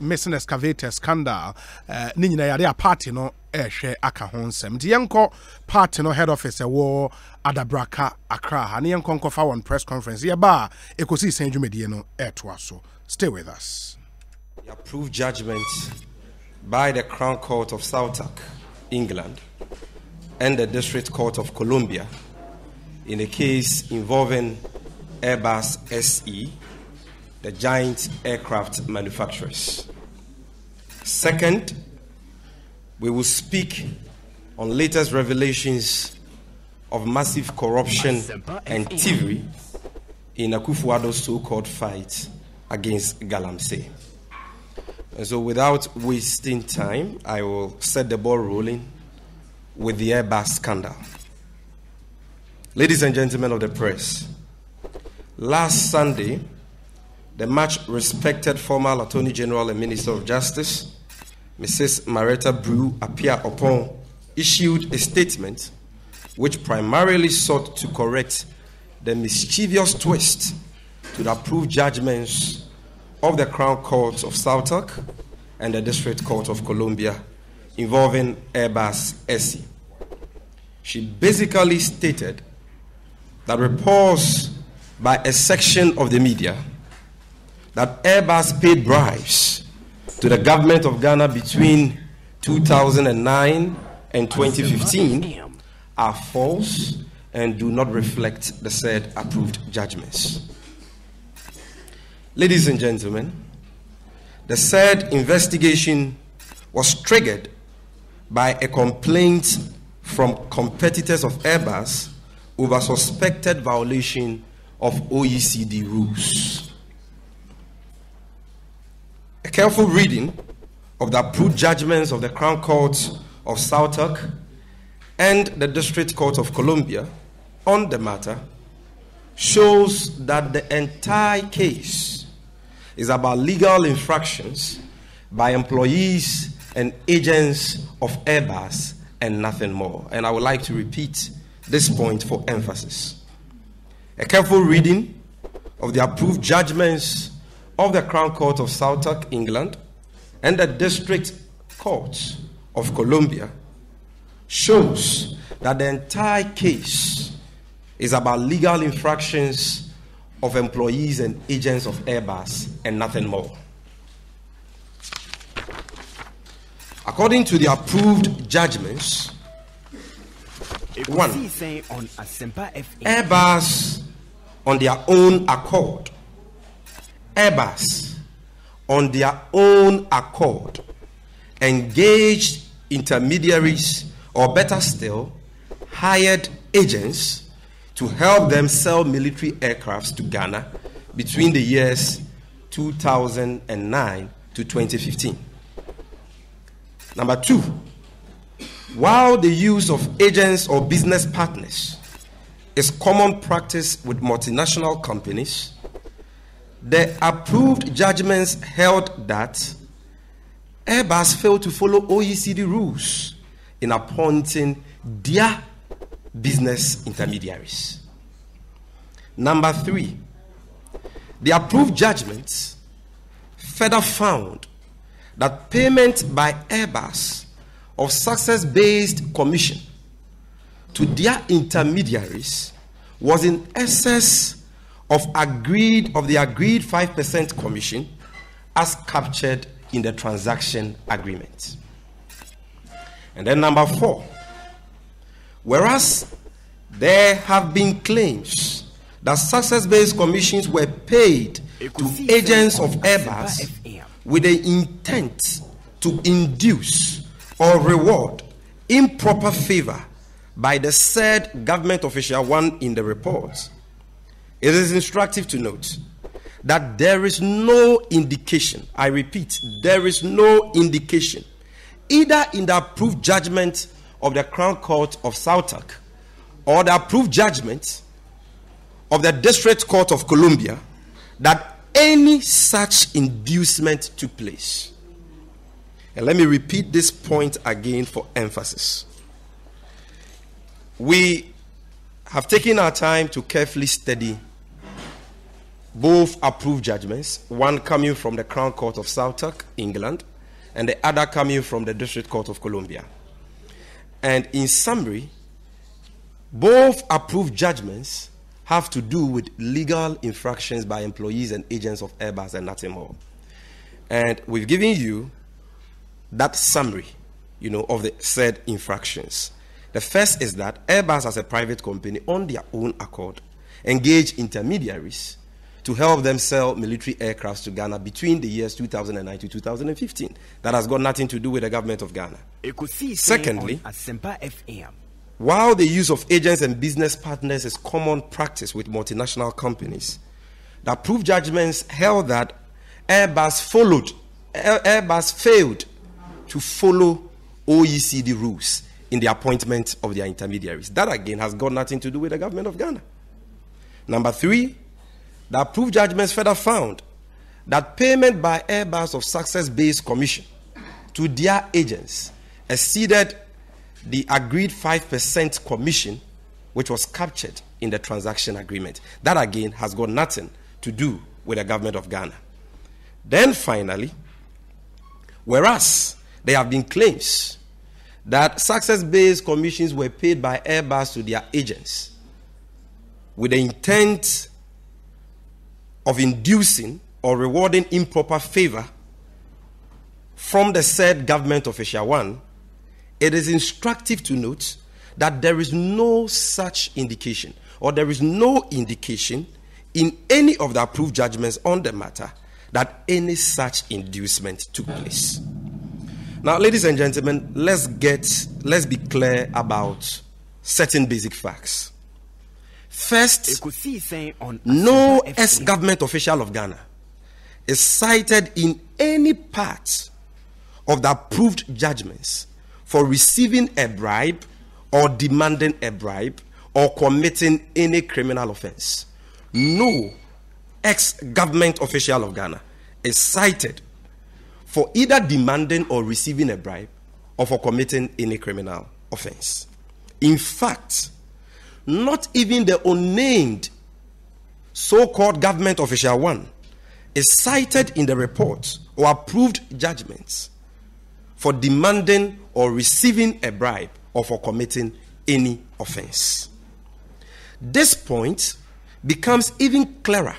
missing excavator scandal uh, ne yɛade a party no ɛrehwɛ aka ho party no head office ɛwɔ adabraka akra ha. Ne yɛnkɔ nkɔfa press conference. Yɛba a ɛkɔsii sɛn dwumadie no ɛretoa stay with us. The approved judgment by the Crown Court of Southwark, England, and the District Court of Columbia in a case involving Airbus SE, the giant aircraft manufacturers. Second, we will speak on latest revelations of massive corruption and thievery in Akufo-Addo's so-called fight against Galamsey. And so, without wasting time, I will set the ball rolling with the Airbus scandal. Ladies and gentlemen of the press, last Sunday, the much respected former Attorney General and Minister of Justice, Mrs. Marietta Brew Appiah-Oppong, issued a statement which primarily sought to correct the mischievous twist to the approved judgments of the Crown Court of Southwark and the District Court of Columbia involving Airbus SE. She basically stated that reports by a section of the media that Airbus paid bribes to the government of Ghana between 2009 and 2015 are false and do not reflect the said approved judgments. Ladies and gentlemen, the said investigation was triggered by a complaint from competitors of Airbus over suspected violation of OECD rules. A careful reading of the approved judgments of the Crown Court of Southwark and the District Court of Columbia on the matter shows that the entire case is about legal infractions by employees and agents of Airbus and nothing more. And I would like to repeat this point for emphasis. A careful reading of the approved judgments of the Crown Court of Southwark, England, and the District Court of Columbia shows that the entire case is about legal infractions of employees and agents of Airbus and nothing more. According to the approved judgments, one, Airbus on their own accord, Airbus on their own accord engaged intermediaries, or better still, hired agents to help them sell military aircrafts to Ghana between the years 2009 to 2015. Number two, while the use of agents or business partners is common practice with multinational companies, the approved judgments held that Airbus failed to follow OECD rules in appointing their business intermediaries. Number three, the approved judgments further found that payment by Airbus of success based commission to their intermediaries was in excess of agreed of the agreed 5% commission as captured in the transaction agreement. And then number 4 whereas there have been claims that success based commissions were paid to agents of Airbus with the intent to induce or reward improper favor by the said government official one in the report, it is instructive to note that there is no indication, I repeat, there is no indication, either in the approved judgment of the Crown Court of Southwark or the approved judgment of the District Court of Columbia that any such inducement took place. And let me repeat this point again for emphasis. We have taken our time to carefully study both approved judgments, one coming from the Crown Court of Southwark, England, and the other coming from the District Court of Columbia. And in summary, both approved judgments have to do with legal infractions by employees and agents of Airbus and nothing more. And we've given you that summary, you know, of the said infractions. The first is that Airbus, as a private company, on their own accord, engaged intermediaries to help them sell military aircrafts to Ghana between the years 2009 to 2015. That has got nothing to do with the government of Ghana. Secondly, while the use of agents and business partners is common practice with multinational companies, the approved judgments held that Airbus followed, Airbus failed to follow OECD rules in the appointment of their intermediaries. That again has got nothing to do with the government of Ghana. Number three, the approved judgments further found that payment by Airbus of success based commission to their agents exceeded the agreed 5% commission which was captured in the transaction agreement. That again has got nothing to do with the government of Ghana. Then finally, whereas there have been claims that success based commissions were paid by Airbus to their agents with the intent of inducing or rewarding improper favor from the said government official one, it is instructive to note that there is no such indication or there is no indication in any of the approved judgments on the matter that any such inducement took place. Now, ladies and gentlemen, let's get let's be clear about certain basic facts. First, no ex government official of Ghana is cited in any part of the approved judgments for receiving a bribe or demanding a bribe or committing any criminal offense. No ex government official of Ghana is cited for either demanding or receiving a bribe or for committing any criminal offense. In fact, not even the unnamed so called government official one is cited in the report or approved judgments for demanding or receiving a bribe or for committing any offense. This point becomes even clearer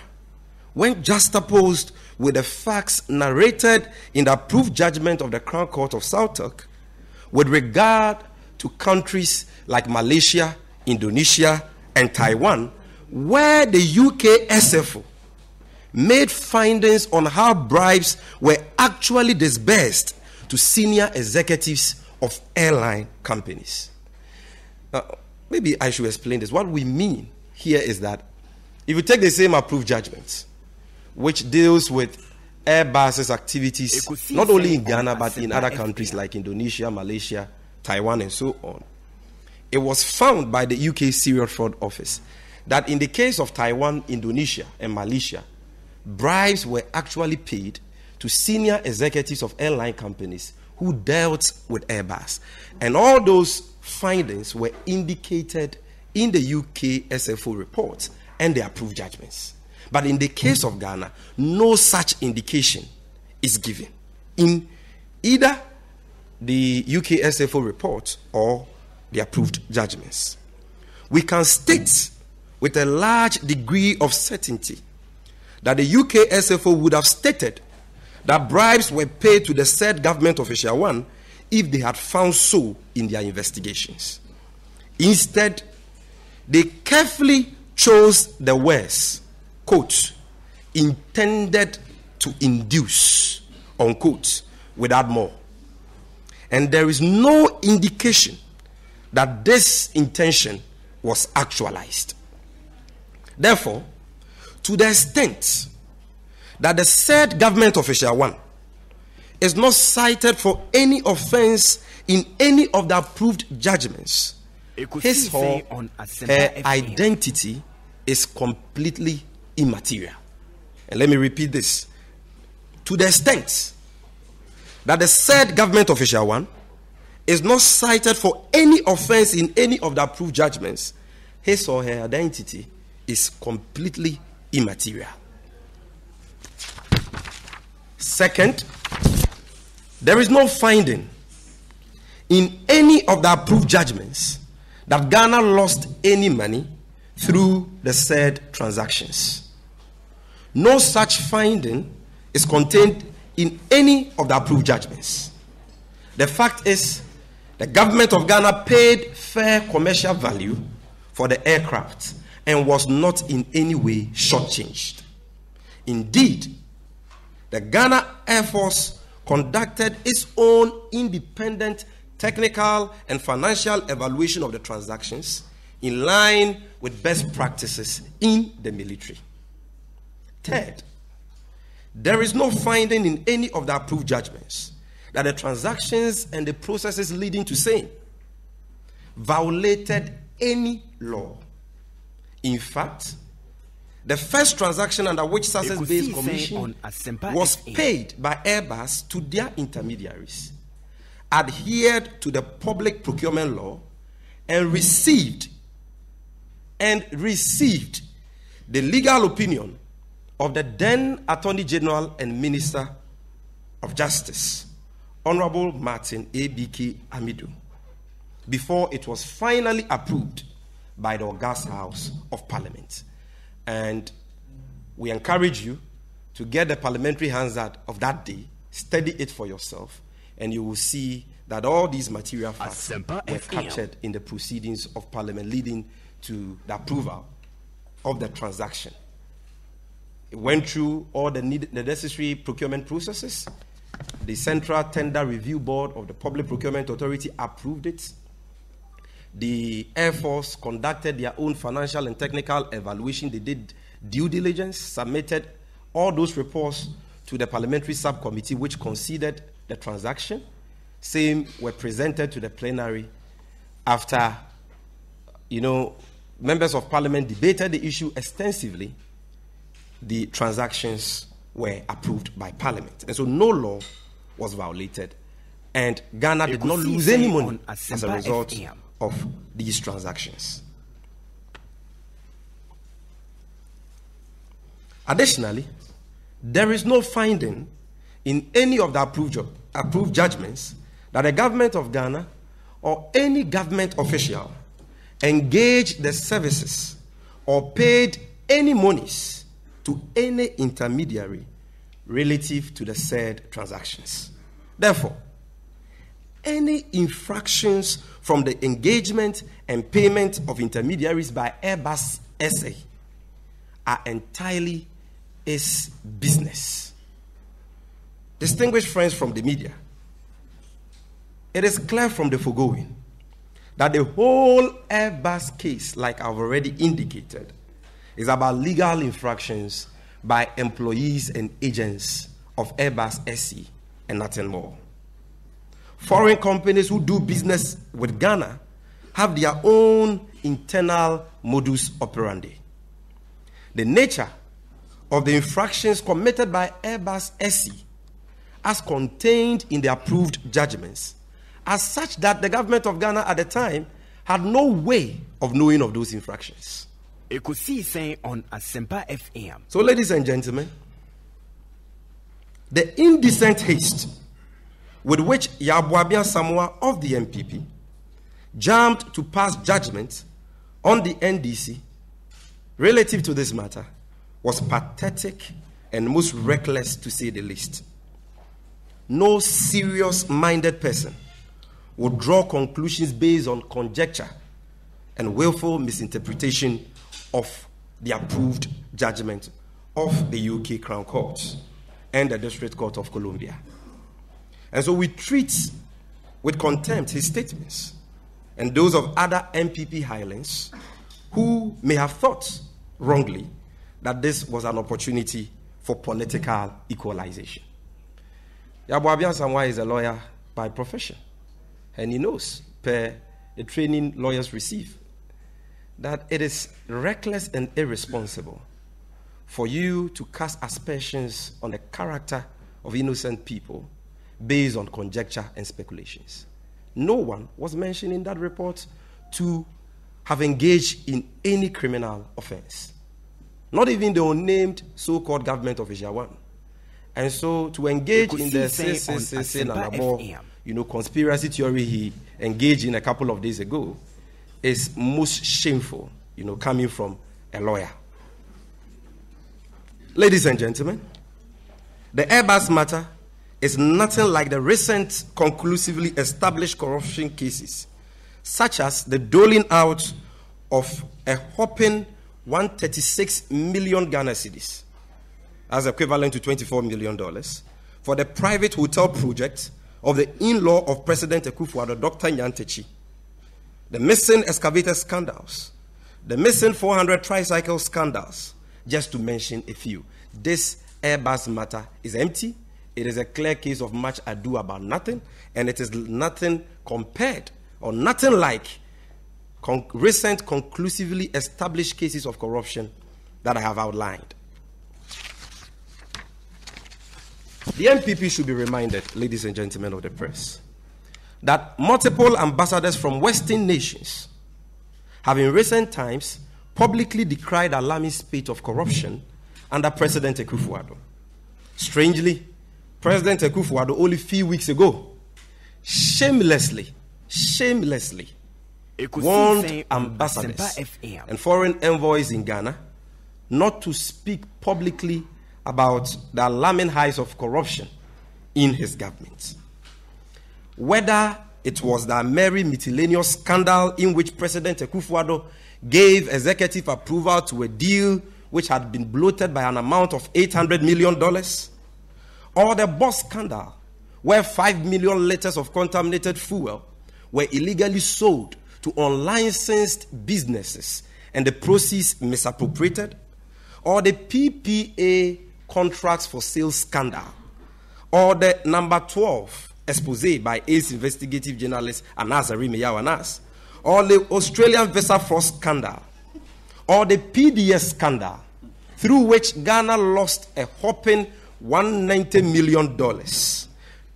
when juxtaposed with the facts narrated in the approved judgment of the Crown Court of Southwark with regard to countries like Malaysia, Indonesia, and Taiwan, where the UK SFO made findings on how bribes were actually disbursed to senior executives of airline companies. Now, maybe I should explain this. What we mean here is that if you take the same approved judgment, which deals with Airbus's activities, not only in Ghana but in other countries like Indonesia, Malaysia, Taiwan, and so on, it was found by the UK Serious Fraud Office that in the case of Taiwan, Indonesia, and Malaysia, bribes were actually paid to senior executives of airline companies who dealt with Airbus. And all those findings were indicated in the UK SFO report and the approved judgments. But in the case of Ghana, no such indication is given in either the UK SFO report or the approved judgments. We can state with a large degree of certainty that the UK SFO would have stated that bribes were paid to the said government official one if they had found so in their investigations. Instead, they carefully chose the words, quote, intended to induce, unquote, without more. And there is no indication that this intention was actualized. Therefore, to the extent that the said government official one is not cited for any offense in any of the approved judgments, his or her identity is completely immaterial. And let me repeat this to the extent that the said government official one is not cited for any offense in any of the approved judgments, his or her identity is completely immaterial. Second, there is no finding in any of the approved judgments that Ghana lost any money through the said transactions. No such finding is contained in any of the approved judgments. The fact is, the government of Ghana paid fair commercial value for the aircraft and was not in any way shortchanged. Indeed, the Ghana Air Force conducted its own independent technical and financial evaluation of the transactions in line with best practices in the military. Third, there is no finding in any of the approved judgments that the transactions and the processes leading to same violated any law. In fact, the first transaction under which Success Based Commission was paid by Airbus to their intermediaries adhered to the public procurement law and received and received the legal opinion of the then Attorney General and Minister of Justice, Honorable Martin A.B.K. Amidu, before it was finally approved by the August House of Parliament. And we encourage you to get the parliamentary Hansard of that day, study it for yourself, and you will see that all these material facts were captured in the proceedings of Parliament leading to the approval of the transaction. It went through all the, need, the necessary procurement processes. The Central Tender Review Board of the Public Procurement Authority approved it. The Air Force conducted their own financial and technical evaluation. They did due diligence, submitted all those reports to the parliamentary subcommittee, which considered the transaction. Same were presented to the plenary after, you know, members of parliament debated the issue extensively. The transactions were approved by parliament. And so no law was violated. And Ghana did not lose any money as a result of these transactions. Additionally, there is no finding in any of the approved, approved judgments that the government of Ghana or any government official engaged the services or paid any monies to any intermediary relative to the said transactions. Therefore, any infractions from the engagement and payment of intermediaries by Airbus SA are entirely its business. Distinguished friends from the media, it is clear from the foregoing that the whole Airbus case, like I've already indicated, is about legal infractions by employees and agents of Airbus SE and nothing more. Foreign companies who do business with Ghana have their own internal modus operandi. The nature of the infractions committed by Airbus SE, as contained in the approved judgments, are such that the government of Ghana at the time had no way of knowing of those infractions. Saying on Asempa FM. So, ladies and gentlemen, the indecent haste with which Yaw Buaben Asamoa of the NPP jumped to pass judgment on the NDC relative to this matter was pathetic and most reckless to say the least. No serious minded person would draw conclusions based on conjecture and willful misinterpretation of the approved judgment of the UK Crown Court and the District Court of Columbia. And so we treat with contempt his statements and those of other NPP Highlands who may have thought wrongly that this was an opportunity for political equalization. Yaw Buaben Asamoa is a lawyer by profession, and he knows, per the training lawyers receive, that it is reckless and irresponsible for you to cast aspersions on the character of innocent people based on conjecture and speculations. No one was mentioned in that report to have engaged in any criminal offense not even the unnamed so called government official one. And so to engage in the say, say, say, say, Asempa Nanabo, FM. you know, conspiracy theory he engaged in a couple of days ago is most shameful, you know, coming from a lawyer. Ladies and gentlemen, the Airbus matter is nothing like the recent conclusively established corruption cases, such as the doling out of a whopping 136 million Ghana cedis, as equivalent to 24 million dollars, for the private hotel project of the in-law of President Akufo-Addo, Dr. Nyantechi, the missing excavator scandals, the missing 400 tricycle scandals, just to mention a few. This Airbus matter is empty. It is a clear case of much ado about nothing, and it is nothing compared or nothing like con- recent conclusively established cases of corruption that I have outlined. The NPP should be reminded, ladies and gentlemen of the press, that multiple ambassadors from Western nations have in recent times publicly decried alarming spate of corruption under President Akufo-Addo. Strangely, President Akufo-Addo only few weeks ago shamelessly, shamelessly warned ambassadors and foreign envoys in Ghana not to speak publicly about the alarming highs of corruption in his government. Whether it was the Mary Miscellaneous scandal in which President Akufo-Addo gave executive approval to a deal which had been bloated by an amount of $800 million, or the BOST scandal where 5 million liters of contaminated fuel were illegally sold to unlicensed businesses and the proceeds misappropriated, or the PPA contracts for sales scandal, or the number 12 expose by ACE investigative journalist Anas Aremeyaw Anas, or the Australian visa fraud scandal, or the PDS scandal, through which Ghana lost a whopping $190 million.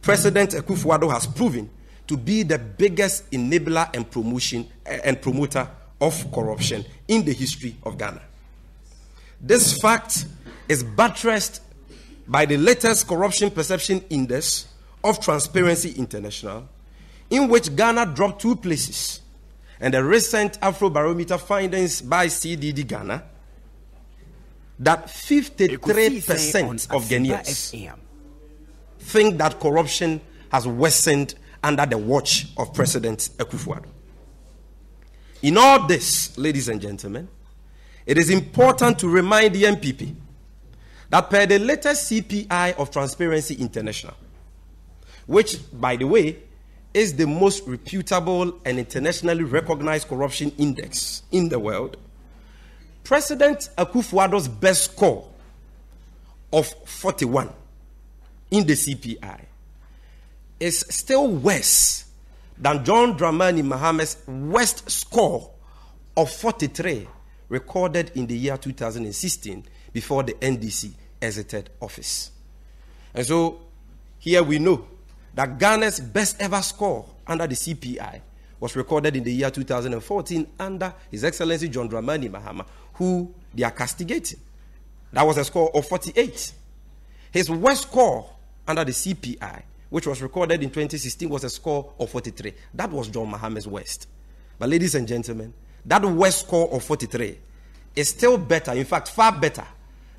President Akufo-Addo has proven to be the biggest enabler and promotion eh, and promoter of corruption in the history of Ghana. This fact is buttressed by the latest corruption perception index of Transparency International, in which Ghana dropped two places, and the recent Afrobarometer findings by CDD Ghana that Ekusi Sɛn on 53% of Ghanaians think that corruption has worsened under the watch of President Akufo-Addo. In all this, ladies and gentlemen, it is important to remind the NPP that per the latest CPI of Transparency International, which, by the way, is the most reputable and internationally recognized corruption index in the world, President Akufo-Addo's best score of 41 in the CPI is still worse than John Dramani Mahama's worst score of 43 recorded in the year 2016 before the NDC exited office. And so here we know that Ghana's best ever score under the CPI was recorded in the year 2014 under His Excellency John Dramani Mahama, who they are castigating. That was a score of 48. His worst score under the CPI, which was recorded in 2016, was a score of 43. That was John Mahama's worst. But, ladies and gentlemen, that worst score of 43 is still better, in fact, far better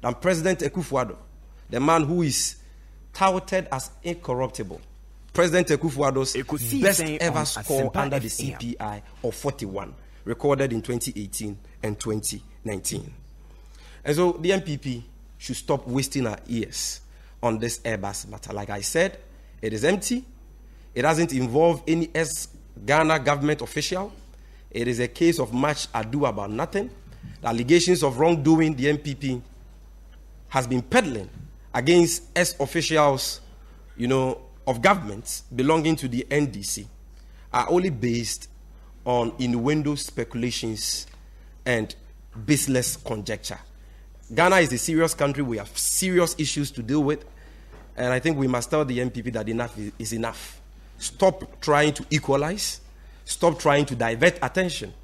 than President Akufo-Addo, the man who is touted as incorruptible. President Akufo-Addo's best ever score under the CPI of 41, recorded in 2018 and 2019. And so the NPP should stop wasting our ears on this Airbus matter. Like I said, it is empty. It doesn't involve any S Ghana government official. It is a case of much ado about nothing. The allegations of wrongdoing the NPP has been peddling against S officials, you know, of governments belonging to the NDC are only based on innuendo speculations and baseless conjecture. Ghana is a serious country. We have serious issues to deal with. And I think we must tell the NPP that enough is, enough. Stop trying to equalize. Stop trying to divert attention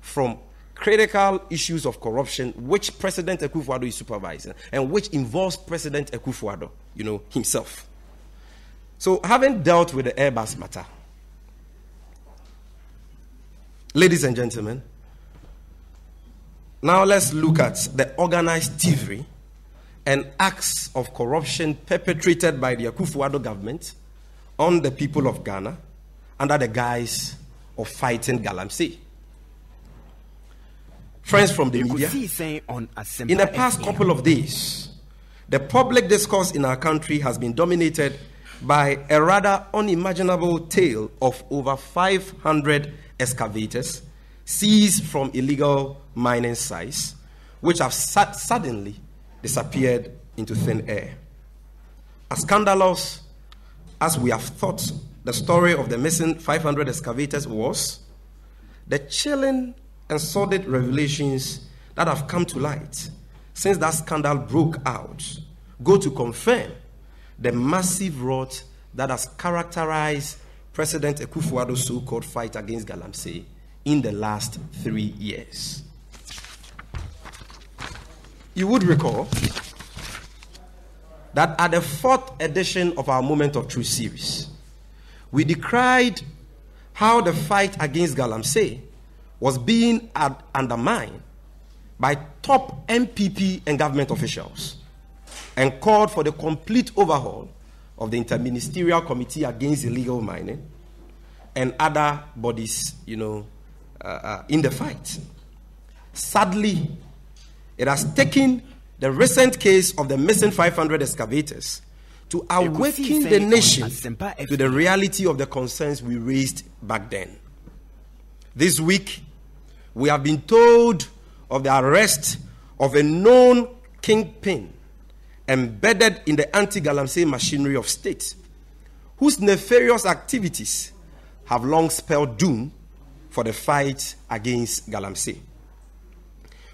from critical issues of corruption which President Akufo-Addo is supervising and which involves President Akufo-Addo, you know, himself. So, having dealt with the Airbus matter, ladies and gentlemen, now let's look at the organized thievery and acts of corruption perpetrated by the Akufo-Addo government on the people of Ghana under the guise of fighting Galamsey. Friends from the media, in the past couple of days, the public discourse in our country has been dominated by a rather unimaginable tale of over 500 excavators seized from illegal mining sites, which have suddenly disappeared into thin air. As scandalous as we have thought the story of the missing 500 excavators was, the chilling and sordid revelations that have come to light since that scandal broke out go to confirm the massive rot that has characterized President Akufo-Addo's so-called fight against Galamsey in the last three years. You would recall that at the fourth edition of our Moment of Truth series, we decried how the fight against Galamsey was being undermined by top NPP and government officials and called for the complete overhaul of the Interministerial Committee Against Illegal Mining and other bodies, you know, uh, uh, in the fight. Sadly, it has taken the recent case of the missing 500 excavators to awaken the nation to the reality of the concerns we raised back then. This week, we have been told of the arrest of a known kingpin embedded in the anti Galamsey machinery of state, whose nefarious activities have long spelled doom for the fight against Galamsey.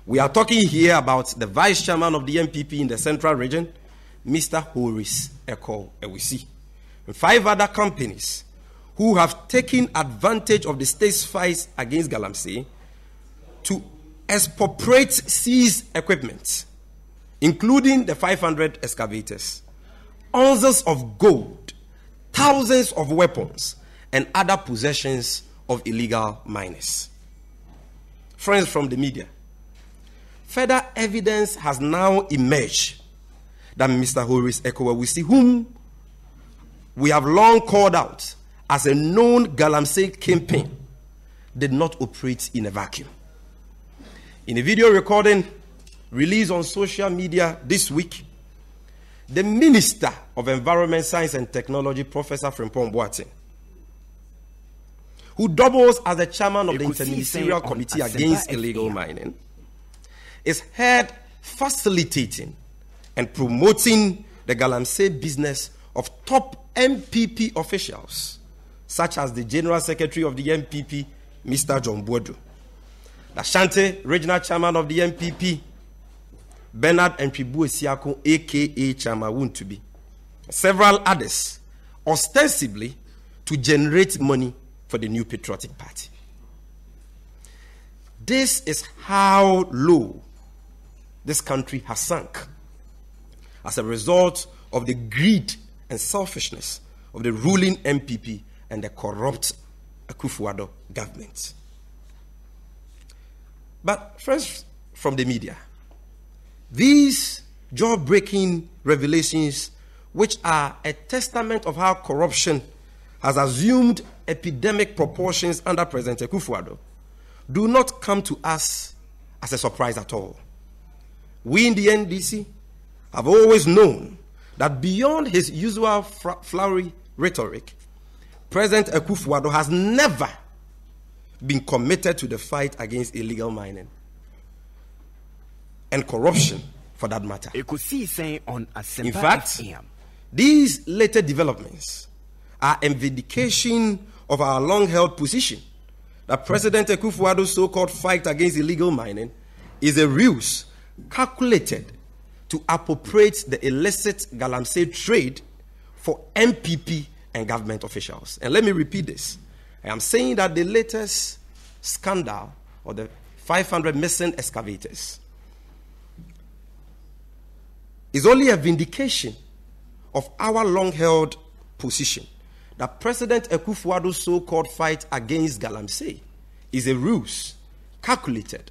We are talking here about the vice chairman of the NPP in the central region, Mr. Horace Ekow Ewusi, and five other companies who have taken advantage of the state's fight against Galamsey to expropriate seized equipment, including the 500 excavators, ounces of gold, thousands of weapons, and other possessions of illegal miners. Friends from the media, further evidence has now emerged that Mr. Horace Ekow-Ewusi, whom we have long called out as a known Galamsey kingpin, did not operate in a vacuum. In a video recording released on social media this week, the Minister of Environment, Science and Technology, Professor Frimpong Boateng, who doubles as the chairman of the Interministerial Committee Against Illegal Mining, is heard facilitating and promoting the Galamsey business of top NPP officials, such as the General Secretary of the NPP, Mr. John Boadu, the Ashanti Regional Chairman of the NPP, Bernard Antwi Bosiako, aka Chairman Wontumi, several others, ostensibly to generate money for the new patriotic party. This is how low this country has sunk as a result of the greed and selfishness of the ruling NPP and the corrupt Akufo-Addo government. But friends from the media, these jaw-breaking revelations, which are a testament of how corruption has assumed epidemic proportions under President Akufo-Addo, do not come to us as a surprise at all. We in the NDC have always known that beyond his usual flowery rhetoric, President Akufo-Addo has never been committed to the fight against illegal mining and corruption for that matter. In fact, these later developments are a vindication of our long held position that President Akufo-Addo's so called fight against illegal mining is a ruse calculated to appropriate the illicit Galamsey trade for NPP and government officials. And let me repeat this. I am saying that the latest scandal or the 500 missing excavators is only a vindication of our long held position that President Akufo-Addo's so called fight against Galamsey is a ruse calculated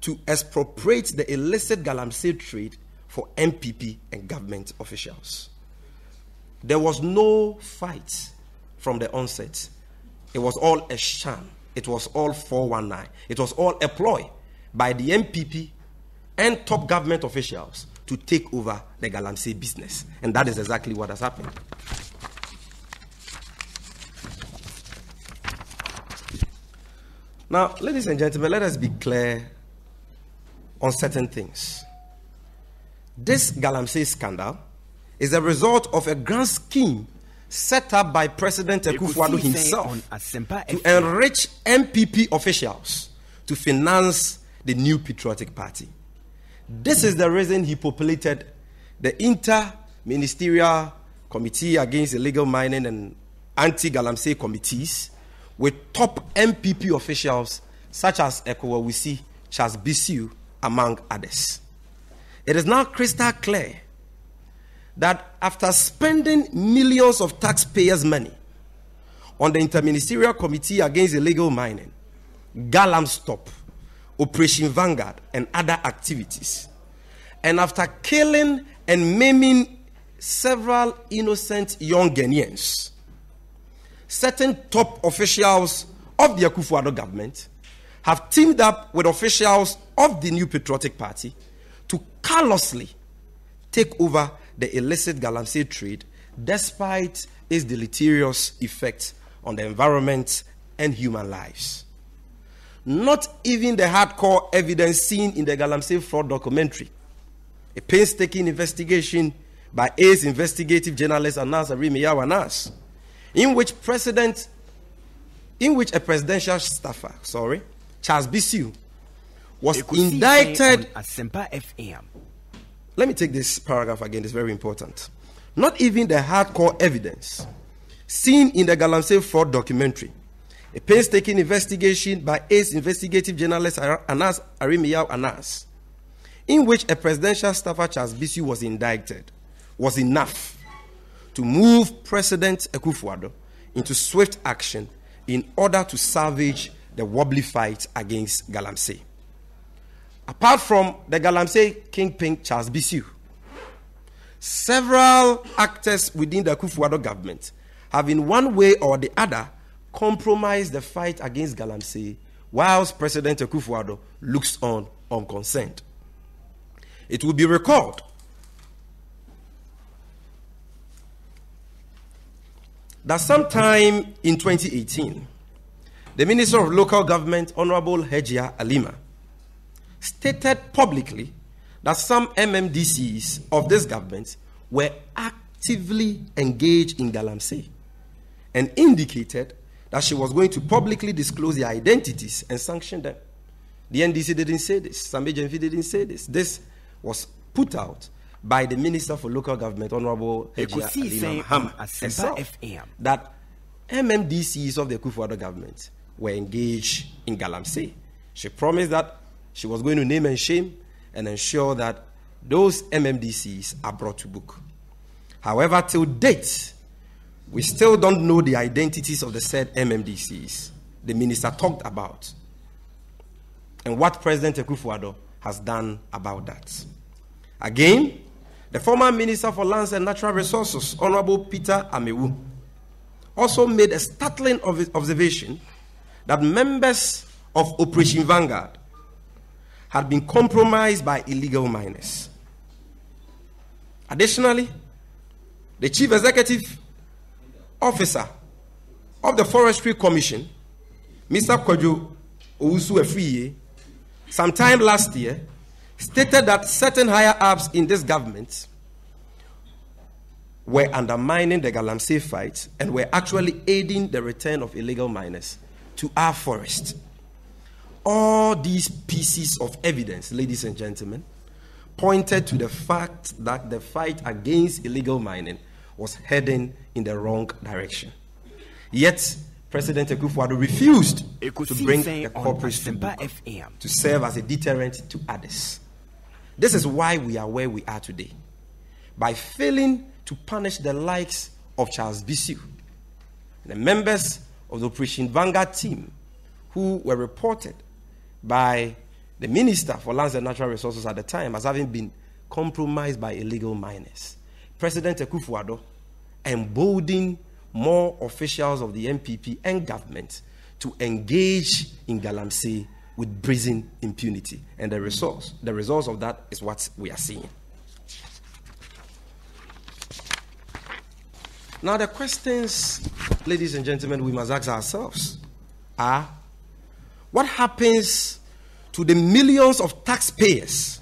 to expropriate the illicit Galamsey trade for NPP and government officials. There was no fight from the onset. It was all a sham. It was all 419. It was all a ploy by the NPP and top government officials to take over the Galamsey business. And that is exactly what has happened. Now, ladies and gentlemen, let us be clear on certain things. This Galamsey scandal is a result of a grand scheme set up by President Akufo-Addo himself to enrich NPP officials to finance the new patriotic party. This is the reason he populated the inter-ministerial committee against illegal mining and anti-Galamsey committees with top NPP officials such as Ekow Ewusi, Charles Bissue, among others. It is now crystal clear that after spending millions of taxpayers' money on the Interministerial Committee Against Illegal Mining, Galamstop, Operation Vanguard, and other activities, and after killing and maiming several innocent young Ghanaians, certain top officials of the Akufo-Addo government have teamed up with officials of the New Patriotic Party to callously take over the illicit galamsey trade despite its deleterious effects on the environment and human lives. Not even the hardcore evidence seen in the Galamsey fraud documentary, a painstaking investigation by ACE investigative journalist Anas Aremeyaw Anas, in which president, in which a presidential staffer, sorry, Charles Bissue, was indicted. Let me take this paragraph again, it's very important. Not even the hardcore evidence seen in the Galamsey fraud documentary, a painstaking investigation by ACE investigative journalist Anas Aremeyaw Anas, in which a presidential staffer Charles Bissue was indicted, was enough to move President Akufo-Addo into swift action in order to salvage the wobbly fight against Galamsey. Apart from the Galamsey kingpin Charles Bissue, several actors within the Kufuado government have in one way or the other compromised the fight against Galamsey whilst President Kufuado looks on unconcerned. It will be recalled that sometime in 2018, the Minister of Local Government, Honorable Hajia Alima, stated publicly that some MMDCs of this government were actively engaged in Galamsey and indicated that she was going to publicly disclose their identities and sanction them. The NDC didn't say this. Some agency didn't say this. This was put out by the Minister for Local Government, Honorable Hajia that MMDCs of the Kufuor government were engaged in Galamsey. She promised that she was going to name and shame and ensure that those MMDCs are brought to book. However, till date, we still don't know the identities of the said MMDCs the minister talked about and what President Akufo-Addo has done about that. Again, the former Minister for Lands and Natural Resources, Honorable Peter Amewu, also made a startling observation that members of Operation Vanguard had been compromised by illegal miners. Additionally, the chief executive officer of the Forestry Commission, Mr. Kojo Owusu Afriyie, sometime last year, stated that certain higher ups in this government were undermining the Galamsey fight and were actually aiding the return of illegal miners to our forest. All these pieces of evidence, ladies and gentlemen, pointed to the fact that the fight against illegal mining was heading in the wrong direction. Yet, President Akufo-Addo refused to bring the corporates to book to serve as a deterrent to others. This is why we are where we are today. By failing to punish the likes of Charles Bissue, the members of the Operation Vanguard team who were reported by the Minister for Lands and Natural Resources at the time as having been compromised by illegal miners. President Akufo-Addo emboldened more officials of the NPP and government to engage in Galamsey with brazen impunity. And the results, the results of that is what we are seeing. Now, the questions, ladies and gentlemen, we must ask ourselves are what happens to the millions of taxpayers,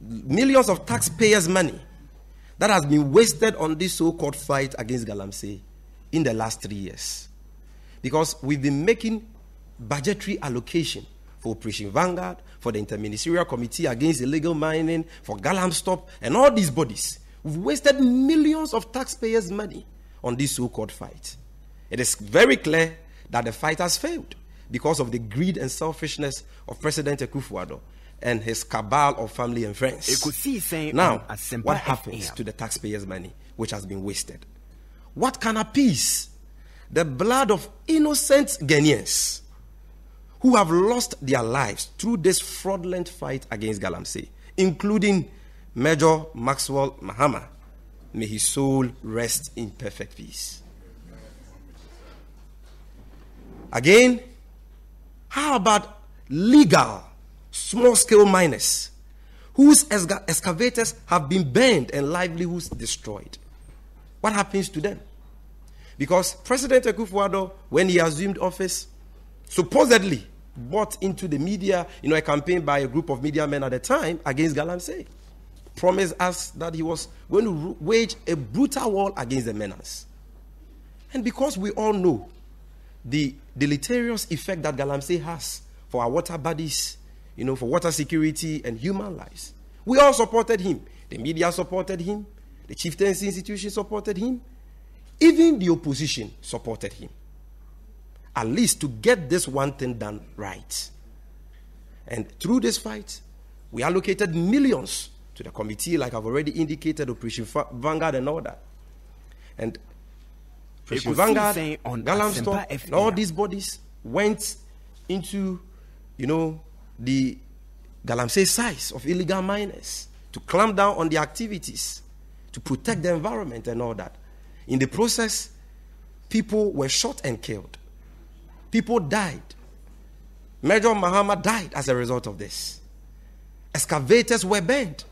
millions of taxpayers' money that has been wasted on this so called fight against Galamsey in the last three years? Because we've been making budgetary allocation for Operation Vanguard, for the Interministerial Committee Against Illegal Mining, for Galamstop, and all these bodies. We've wasted millions of taxpayers' money on this so called fight. It is very clear that the fight has failed because of the greed and selfishness of President Akufo-Addo and his cabal of family and friends. Now, what happens to the taxpayers' money which has been wasted? What can appease the blood of innocent Ghanaians who have lost their lives through this fraudulent fight against Galamsey, including Major Maxwell Mahama? May his soul rest in perfect peace. Again, how about legal small scale miners whose exca- excavators have been burned and livelihoods destroyed? What happens to them? Because President Akufo-Addo, when he assumed office, supposedly bought into the media, you know, a campaign by a group of media men at the time against Galamsey. Promised us that he was going to wage a brutal war against the menace. And because we all know the deleterious effect that Galamsey has for our water bodies, you know, for water security and human lives, we all supported him. The media supported him. The chieftaincy institution supported him. Even the opposition supported him. At least to get this one thing done right. And through this fight, we allocated millions to the committee, like I've already indicated, Operation Vanguard and all that. And Operation Vanguard, on Galamstop, and all these bodies went into, you know, the Galamsey size of illegal miners to clamp down on their activities, to protect the environment and all that. In the process, people were shot and killed. People died. Major Mahama died as a result of this. Excavators were burned.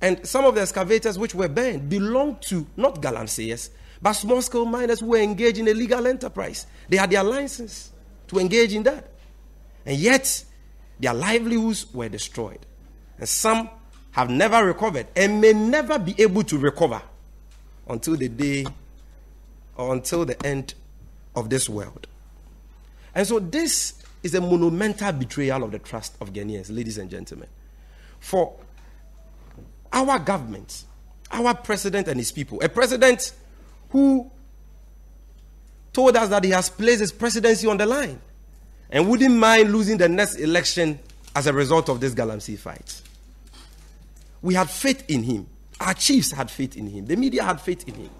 And some of the excavators which were burned belonged to not Galamseyers, but small scale miners who were engaged in a legal enterprise. They had their license to engage in that. And yet, their livelihoods were destroyed. And some have never recovered and may never be able to recover until the day or until the end of this world. And so, this is a monumental betrayal of the trust of Ghanaians, ladies and gentlemen. For our government, our president and his people, a president who told us that he has placed his presidency on the line and wouldn't mind losing the next election as a result of this Galamsey fight. We had faith in him. Our chiefs had faith in him. The media had faith in him.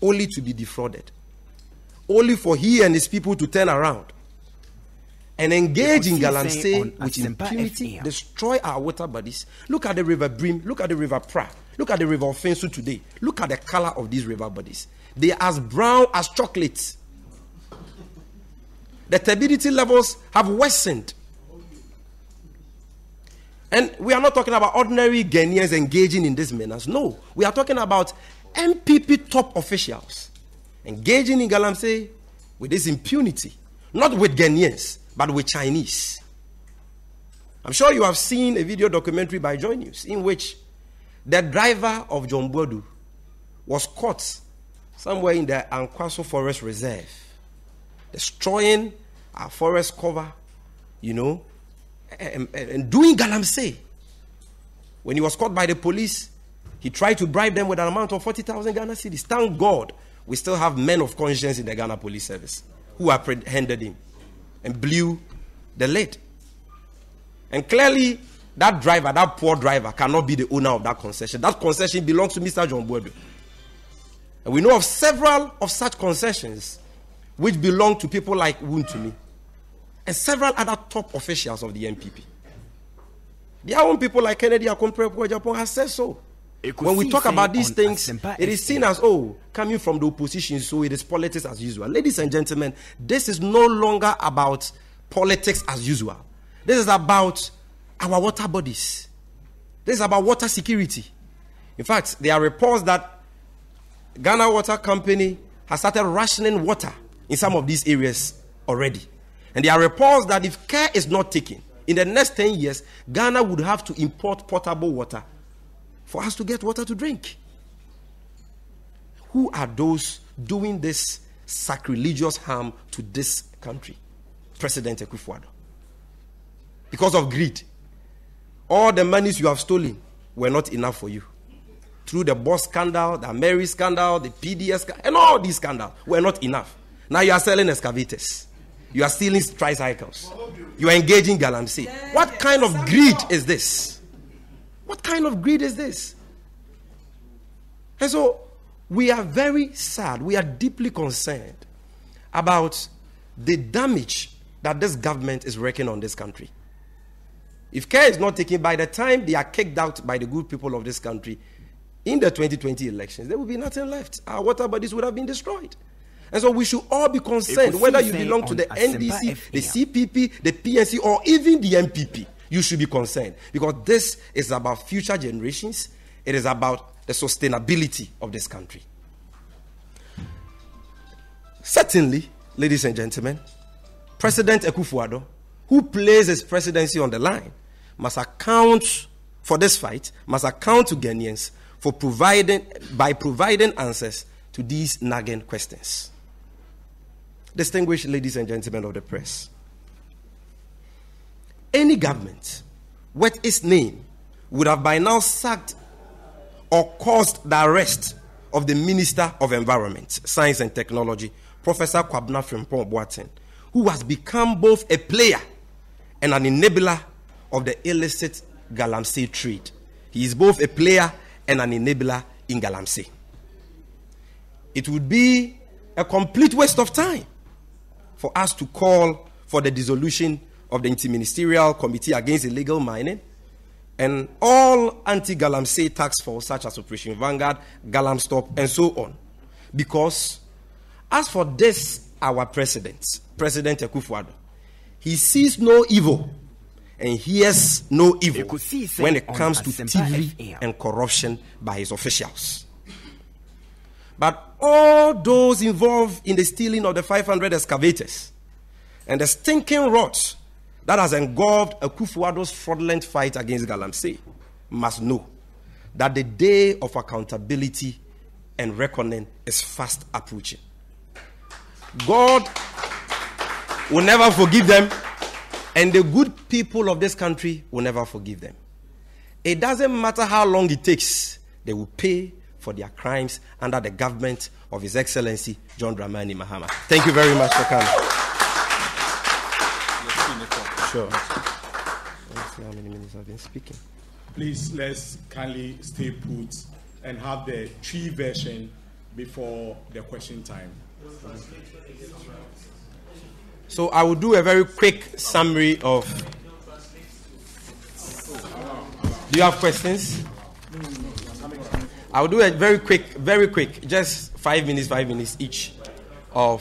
Only to be defrauded. Only for he and his people to turn around and engage in Galamsey with Asempa impunity, destroy our water bodies. Look at the river Brim, look at the river Pra, look at the river Offensu today. Look at the color of these river bodies. They are as brown as chocolate. The turbidity levels have worsened. And we are not talking about ordinary Ghanaians engaging in this menace. No, we are talking about NPP top officials engaging in Galamsey with this impunity, not with Ghanaians, but with Chinese. I'm sure you have seen a video documentary by Joy News in which the driver of John Boadu was caught somewhere in the Ankwaso Forest Reserve, destroying our forest cover, you know, and, and- doing Galamsey. When he was caught by the police, he tried to bribe them with an amount of 40,000 Ghana cedis. Thank God, we still have men of conscience in the Ghana Police Service who apprehended him and blew the lid. And clearly, that driver, that poor driver, cannot be the owner of that concession. That concession belongs to Mr. John Boadu. And we know of several of such concessions which belong to people like Wontumi and several other top officials of the NPP. Their own people like Kennedy Akompre Japan has said so. When we talk about these things, it is seen as, oh, coming from the opposition, so it is politics as usual. Ladies and gentlemen, this is no longer about politics as usual. This is about our water bodies. This is about water security. In fact, there are reports that Ghana Water Company has started rationing water in some of these areas already. And there are reports that if care is not taken, in the next 10 years, Ghana would have to import potable water for us to get water to drink. Who are those doing this sacrilegious harm to this country? President Akufo-Addo. Because of greed. All the monies you have stolen were not enough for you. Through the BOST scandal, the Ameri scandal, the PDS and all these scandals were not enough. Now you are selling excavators. You are stealing tricycles. You are engaging galamsey. What kind of greed is this? What kind of greed is this? And so we are very sad. We are deeply concerned about the damage that this government is wreaking on this country. If care is not taken, by the time they are kicked out by the good people of this country in the 2020 elections, there will be nothing left. Our water bodies would have been destroyed. And so we should all be concerned, whether you belong to the NDC, the CPP, the PNC, or even the NPP. You should be concerned because this is about future generations. It is about the sustainability of this country. Certainly, ladies and gentlemen, President Akufo-Addo, who plays his presidency on the line, must account for this fight, must account to Ghanaians for providing by providing answers to these nagging questions. Distinguished ladies and gentlemen of the press, any government with its name would have by now sacked or caused the arrest of the Minister of Environment, Science and Technology, Professor Kwabena Frimpong Boateng, who has become both a player and an enabler of the illicit galamsey trade. He is both a player and an enabler in galamsey. It would be a complete waste of time for us to call for the dissolution of the Interministerial Committee Against Illegal Mining and all anti galamsey task force, such as Operation Vanguard, Galamstop, and so on. Because, as for this, our president, President Akufo-Addo, he sees no evil and hears no evil when it comes to thievery and corruption by his officials. But all those involved in the stealing of the 500 excavators and the stinking rot that has engulfed Akufo-Addo's fraudulent fight against Galamsey must know that the day of accountability and reckoning is fast approaching. God will never forgive them, and the good people of this country will never forgive them. It doesn't matter how long it takes, they will pay for their crimes under the government of His Excellency John Dramani Mahama. Thank you very much for coming. Sure. Let's see how many minutes I've been speaking. Please let's kindly stay put and have the Twi version before the question time. So I will do a very quick summary of. Do you have questions? I will do a very quick, very quick, just five minutes, five minutes each of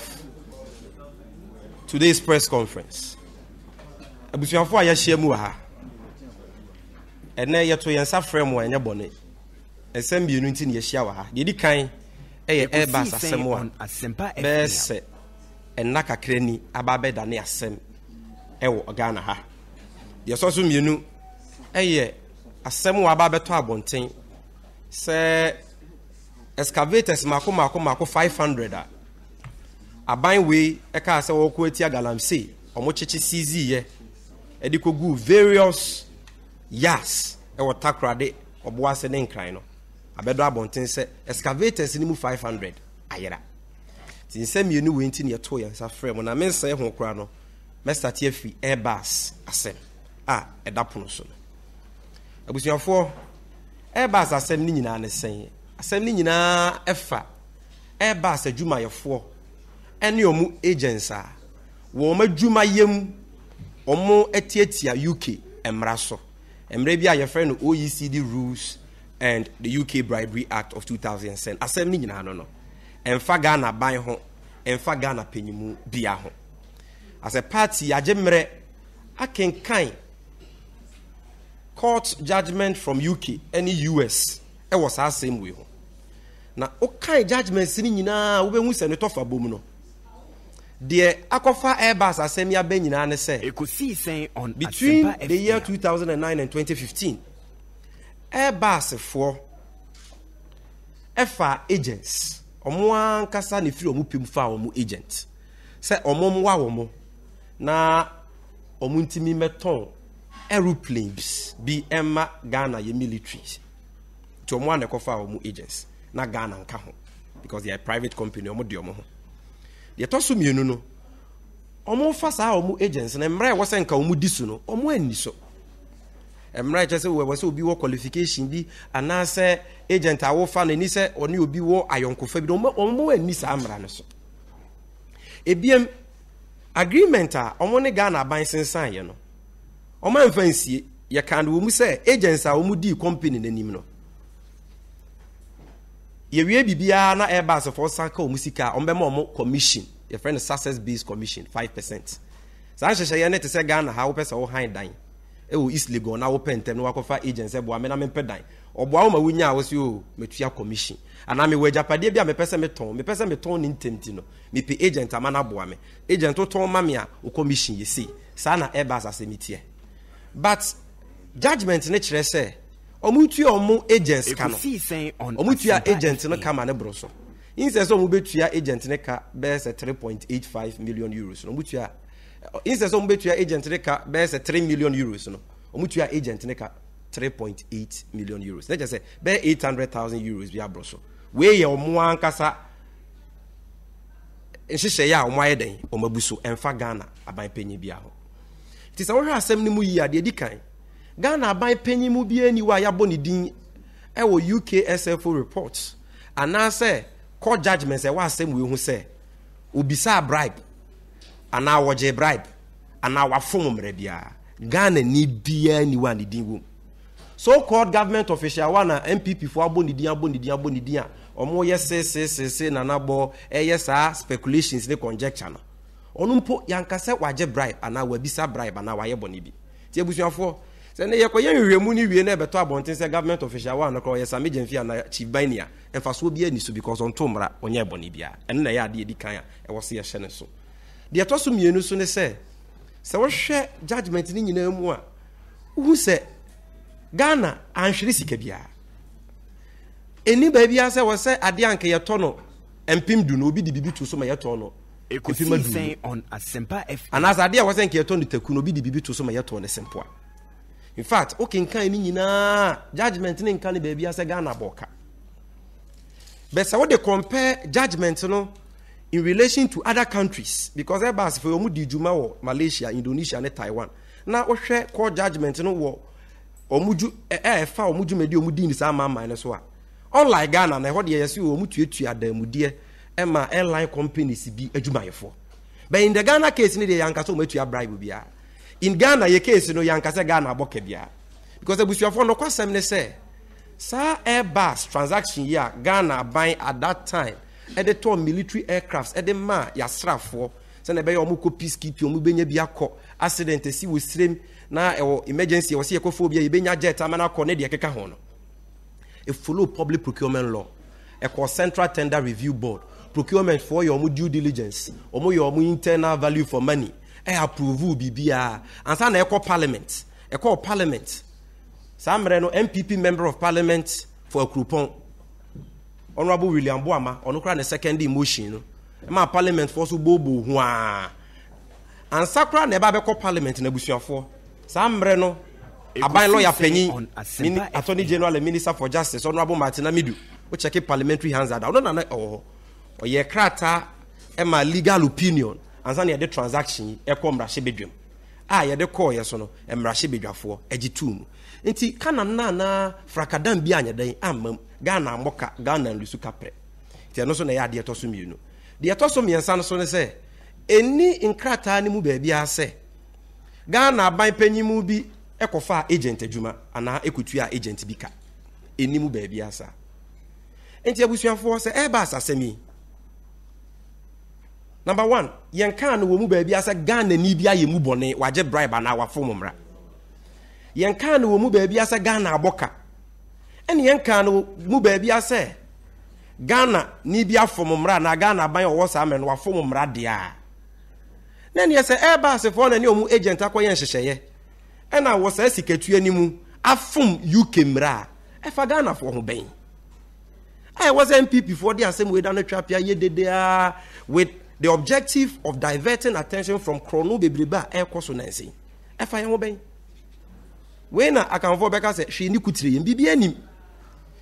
today's press conference. abusuafo a yɛahyia mu wɔ ha. Ɛnɛ yɛto yɛn nsa frɛ mu a ɛnyɛ bɔne. Nsɛm mmienu nti na yɛahyia wɔ ha. Deɛ di kan ɛyɛ airbus asɛm a bɛyɛ sɛ ɛnna kakra ni aba abɛdane asɛm ɛwɔ ghana ha. Deɛ ɛsɔ so mmienu ɛyɛ asɛm a aba abɛtɔ abɔnten sɛ excavators mako mako mako 500 a aban wei ɛkaa sɛ wɔkɔ atia galamsey. Ɔmo kyekye cz ɛde kɔgu various yas ɛwɔ takorade ɔboase ne nkran no. Abɛdɔ abɔnten sɛ excavators no mu 500 ayera. Nti nsɛm mmienu wei nti ne yɛtoo yɛn nsa frɛ mu na mensɛe ho koraa no mɛstate afiri airbus asɛm a ɛda pono so no. Abusuafoɔ airbus asɛm no nyinaa ne sɛn. Asɛm no nyinaa ɛfa. Airbus adwumayɛfoɔ ɛne ɔmo agents a wɔn adwumayɛ mu atiatia uk mmara so. Mmara bi a yɛfrɛ no oecd rules and the uk bribery act of 2007 asɛm no nyinaa no no ɛmfa ghana ban ho ɛmfa ghana panyimu bia ho. Asɛ party agye mmerɛ akenkan court judgment from uk ne us ɛwɔ saa asɛm wei ho. Na wokae judgments no nyinaa wobɛhu sɛ ne tɔfa bom no. Deɛ akɔfa airbus asɛm yi aba nyinaa ne sɛ between the year FM. 2009 and 2015 airbus foɔ ɛfa agents. Ɔmo ankasa ne firi ɔmo pem fa ɔmo agent. Sɛ ɔmo mmoa wɔn na ɔmo ntumi mɛtɔn aeroplanes bi ɛma ghana yɛ military nti ɔmo ana ɛkɔfa ɔmo agents. Na ghana nka ho. Because they private company ɔmo de ɔmo ho. Deɛ ɛtɔ so mmienu no ɔmo fa saa ɔmo agents na mmerɛ ɛwɔ sɛ nka ɔmo di so no ɔmo ani so. Mmerɛ ɛkyɛ sɛ wɔwɔ sɛ obi wɔ qualification bi anaasɛ agent a wofa no sɛ ɔne obi wɔ ayɔnkofa bi ɔmo ani saa mmara no so. Ebiem agreement a ɔmo ne ghana aban sensaneɛ no ɔmo amfa nsie yɛka no wɔ mu sɛ agents a ɔmo dii company n'anim no yɛwie biribiara na airbus foɔ san ka ɔmo sika a ɔmbɛma ɔmo commission. Yɛfrɛ no success based commission five percent. Saa nhyehyɛeɛ no te sɛ ghana ha wopɛ sɛ wohan dan ɛwɔ east legon na wopɛ ntɛm na wakɔfa agent sɛ boa me na mempɛ dan. Ɔboa wo ma wonya a wo sɛ o matua commission. Anaa mewɔ agyapadeɛ bi a mepɛ sɛ metɔn mepɛ sɛ metɔn ne ntɛm ti no mepɛ agent ama no aboa me. Agent wotɔn ma me a wo commission yɛsei saa na airbus asɛm teɛ but judgment no kyerɛ sɛ ɔmo tua ɔmo agents ka no. ɔmo tua agent no ka ma ne boro so. Insɛ sɛ ɔmo bɛtua agent no ka bɛyɛ sɛ 3.85 million euros no. Ɔmo tua insɛ sɛ ɔmo bɛtua agent no ka bɛyɛ sɛ 3 million euros no. Ɔmo tua agent no ka 3.8 million euros. Na kyerɛ sɛ bɛyɛ 800,000 euros bi aboro so. Wei yɛ ɔmo ankasa nhyehyɛeɛ a ɔmo ayɛ dɛn? Ɔmo abu so. Ɛmfa ghana aban panyin bi ho nti sɛ wohwɛ asɛm no mu yie a deɛ di kan. Ghana aban panyin mu biara ni wɔ a ne din ɛwɔ uk sfo report anaasɛ court judgment ɛwɔ asɛm wei ho sɛ obisaa bribe anaa wɔgye bribe anaa wafom mmerɛ biara ghana ni biara ni wɔ ne din wɔ so called government official wa na npp fo abɔ ne din abɔ ne din abɔ ne din a ɔmo yɛ sesesese nanabɔ ɛyɛ saa speculations ne conjecture no. Ɔno mpo yankasɛ wagye bribe anaa wabisa bribe anaa wayɛ bɔne bi. Nti abusuafoɔ sɛ ne yɛkɔyɛ nhwehwɛmu no wie na ɛbɛtɔ abɔnten sɛ government official wa no korɔ ɔyɛ same gyamfi anaa chief bani a ɛmfasoɔ bi ani so because ɔnto mmara ɔnyɛ bɔne biara ɛno na ɛyɛ adeɛ di kan a ɛwɔ so yɛhyɛ ne so. Deɛ ɛtɔ so mmienu so ne sɛ sɛ wohwɛ judgment no nyinaa mu a wohu sɛ ghana anhwere sika biara ɛni baabia sɛ wɔ sɛ adeɛ anka yɛtɔ no mpem du no obi de biribi to so ma yɛtɔ no adu c'est on Asempa FM. anaasɛ adeɛ a wɔ sɛ nka yɛtɔ no taku no obi de biribi to so ma yɛtɔ no sempoa in fact wokenkan no nyinaa judgment ne nka no baabia sɛ ghana bɔɔka but sɛ wode compare judgment no in relation to other countries because ɛbas fɛ ɔmu di dwuma wɔ malaysia indonesia ne taiwan. Na wohwɛ court judgment no wɔ dwu ɛ- ɛɛfa ɔmu dwumadi ɔmu di ne saa maaman no so a. Unlike ghana na ɛhɔ deɛ yɛsɛ ɔmu tuatua adamudeɛ ɛma airline companies bi adwumayɛfoɔ. But in the ghana case no deɛ yɛankasɛ ɔmu atua bribe biara in ghana yɛ case no yɛankasɛ ghana abɔka biara because abusuafoɔ no kɔsɛm ne sɛ saa airbus transaction yi a ghana aban at that time ɛde tɔ military aircrafts ɛde ma yasrafoɔ. Sɛnɛ ɛbɛyɛ ɔmo kɔ peacekeeping ɔmo bɛnya bi akɔ accident esi wɔ sirem na ɛwɔ emergency ɛwɔ sɛ yɛkɔfo bi a yɛbɛnya jet ama no akɔ ne deɛ ɛkeka ho no. E follow public procurement law. Ɛkɔ central tender review board procurement for yɛ ɔmo due diligence ɔmo yɛ ɔmo internal value for money ɛ approve biribiara ansa na ɛkɔ parliament. Ɛkɔ parliament. Saa mmerɛ no npp member of parliament for akuropɔn honourable william boama ɔno koraa ne second motion no. Ɛma parliament foɔ so booboo ho a ansa koraa na ɛba bɛkɔ parliament na abusuafoɔ saa mmerɛ no. Aban lɔya panyin attorney general and minister for justice honourable martin amidu wokyɛke parliamentary hands ada ɔno nana ɛwɔ hɔ ɔyɛ krataa ɛma legal opinion. Ansa na yɛde transaction yi ɛkɔ mmarahyɛbadwam a yɛde kɔɔyɛ so no mmarahyɛbadwafoɔ agye tuu mu nti kana nnaanaa frakadan bi anyɛ dɛn amma mu ghana mmɔka ghana nlusu kaprɛ nti ɛno so na ɛyɛ adeɛ ɛtɔ so mmienu deɛ ɛtɔ so mmiɛnsa no so ne sɛ ɛni nkrataa no mu baabiara sɛ ghana aban panyimu bi ɛkɔfa agent adwuma anaa ɛkɔtua agent bi ka. Ɛni mu baabiara saa nti abusuafoɔ sɛ ɛreba asasɛm yi number one yɛn kaa no wɔ mu baabi asɛ ghana ni bi ayɛ mu bɔne wagye bribe anaa wafo mu mmara yɛn kaa no wɔ mu baabi asɛ ghana abɔka ɛne yɛn kaa no mu baabi asɛ ghana ni bi afo mu mmara anaa ghana aban a saa mɛ no wafo mu mmara deɛ na neɛ sɛ ɛreba asefoɔ na ne ɔmu agent akɔyɛ nhyehyɛeɛ. Ɛna wɔ saa sikatua no mu afom uk mmara a ɛfa ghanafoɔ ho bɛn? A ɛwɔ npp foɔ de asɛm wei da no twa pea yɛ dedea with the objective of diverting attention from krono bebrebe a ɛrekɔ so nansi. Ɛfa yɛn ho bɛn? Wei na akanfoɔ bɛka sɛ hwee ne kutire yɛn biribi anim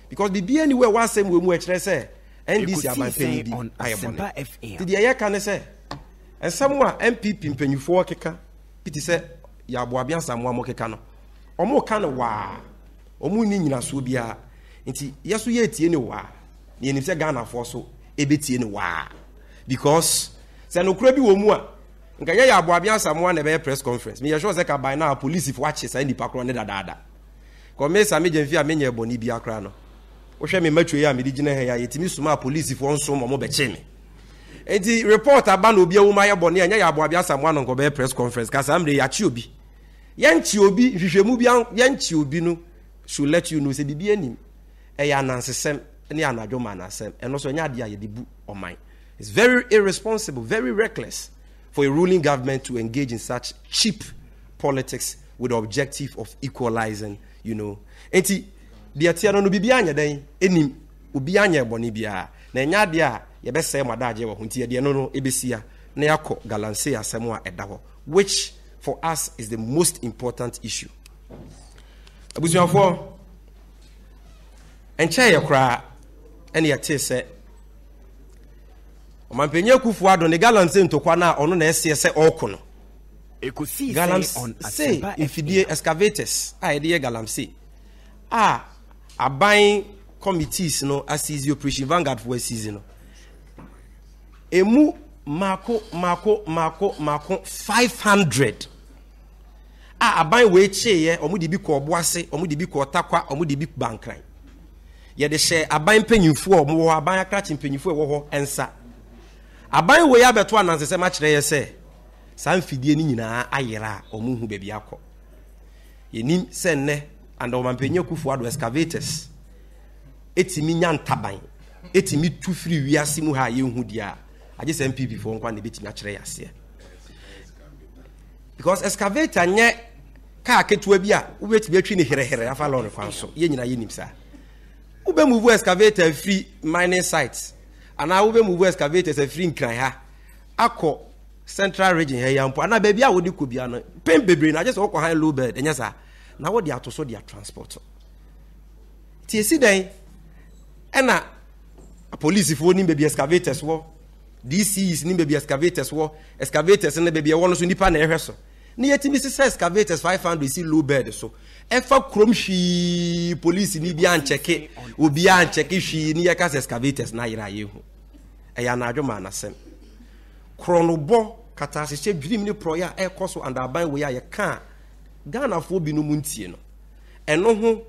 because biribi ani wo a ɛwɔ asɛm wɔ mu ɛkyerɛ sɛ ndc amanpanyin bi ayɛ bɔne. Nti deɛ yɛka ne sɛ nsɛm a npp mpanyinfoɔ keka bi te sɛ yɛaboabe asamoa mo keka no. Ɔmo ka no waa. Ɔmo ni nyinasoɔ biara. Nti yɛ so yɛtie ne waa. Na yɛnim sɛ ghanafoɔ so ɛbɛtie ne waa because sɛ nokora bi wɔ mu a nka yɛyɛ aboabe asamoa na ɛbɛyɛ press conference. Meyɛ sure sɛ kaban no a polisifoɔ akye saa nnipa korɔ ne dadaada. Kɔmesa megya mfi a menyɛ bɔne bia koraa no. Wohwɛ me matwe yi a mede gyina ha yi a yɛtumi soma a polisifoɔ nsom ɔmo bɛkye me. Nti report aba na obi awu ma yɛ bɔne a nyɛ yɛ aboabe asamoa no nkɔbɛyɛ press conference. Ka saa mmerɛ yɛakye obi. Yɛnkye obi nhwehwɛmu bi yɛnkye obi no should let you know sɛ biribi anim ɛyɛ anansesɛm ne anadwo ma anasɛm ɛno so ɛnyɛ adeɛ a yɛde bu ɔman it's very irresponsible very reckless for a ruling government to engage in such cheap politics with the objective of equalizing you know. Nti deɛ teɛ no no biribi anyɛ dɛn ɛnim obi anyɛ bɔne biara na ɛnyɛ adeɛ a yɛbɛsɛe mo adagye wɔ ho nti yɛdeɛ no no ɛbɛsia na yɛakɔ galamsey asɛm a which for us is the most important issue. Abusuafoɔ nkyɛn yɛ koraa ɛne yɛtee ɔmampanyɛ akufoɔ ado ne galamsey ntokwa no a ɔno na ɛseɛ sɛ ɔreko no. Galamsey mfidie excavators a yɛde yɛ galamsey a aban committees no asisi operation vanguard for asisi no. Emu mako mako mako mako five hundred a aban wei kyeeɛ ɔmo de bi kɔ ɔboase ɔmo de bi kɔ ɔtakwa ɔmo de bi bankran. Yɛde hyɛ aban mpanyinfoɔ a ɔmo wɔ hɔ aban akrakye mpanyinfoɔ a ɛwɔ hɔ nsa aban wei abɛto anansesɛm akyerɛ yɛ sɛ saa mfidie no nyinaa ayera a ɔmo hu baabi akɔ. Yɛnim and ɔmampanyin akufo ado excavators ɛtumi nya ntaban ɛtumi tu firi wiase mu ha a yɛnhu deɛ a agye sɛ mpp foɔ nkwa na ɛbɛtumi akyerɛ yɛ aseɛ. Because excavator nyɛ kaa ketewa bi a wobɛtumi atwi ne herɛherɛ afa lɔre kwan so. Yɛn nyinaa yɛnim saa. Wobɛmuvu excavator afiri mining site anaa wobɛmuvu excavators afiri nkran ha akɔ central region ha yampo anaa baabi a wode kɔ bia no pɛn bebree na agye sɛ wokɔ han low bed ɛnyɛ saa. Na wode ato so de atransport nti ɛsi dɛn? Ɛna apolisifoɔ nim baabi excavators wɔ dcs nim baabi excavators wɔ excavators no baabi ɛwɔ no so nnipa na ɛhwɛ so ne yɛtumi sesɛ excavators 500 si low bed so ɛfa kurom hwii polisi ni bi ankyɛke obiaa ankyɛke hwii ne yɛka sɛ excavators no ayerɛ a yɛhu ɛyɛ anadwo ma anasɛm korɔnobɔ katahyehyɛ dwirim ne porɔeɛ a ɛrekɔ so andaban wei a yɛka a ghanafoɔ binom ntie no ɛno ho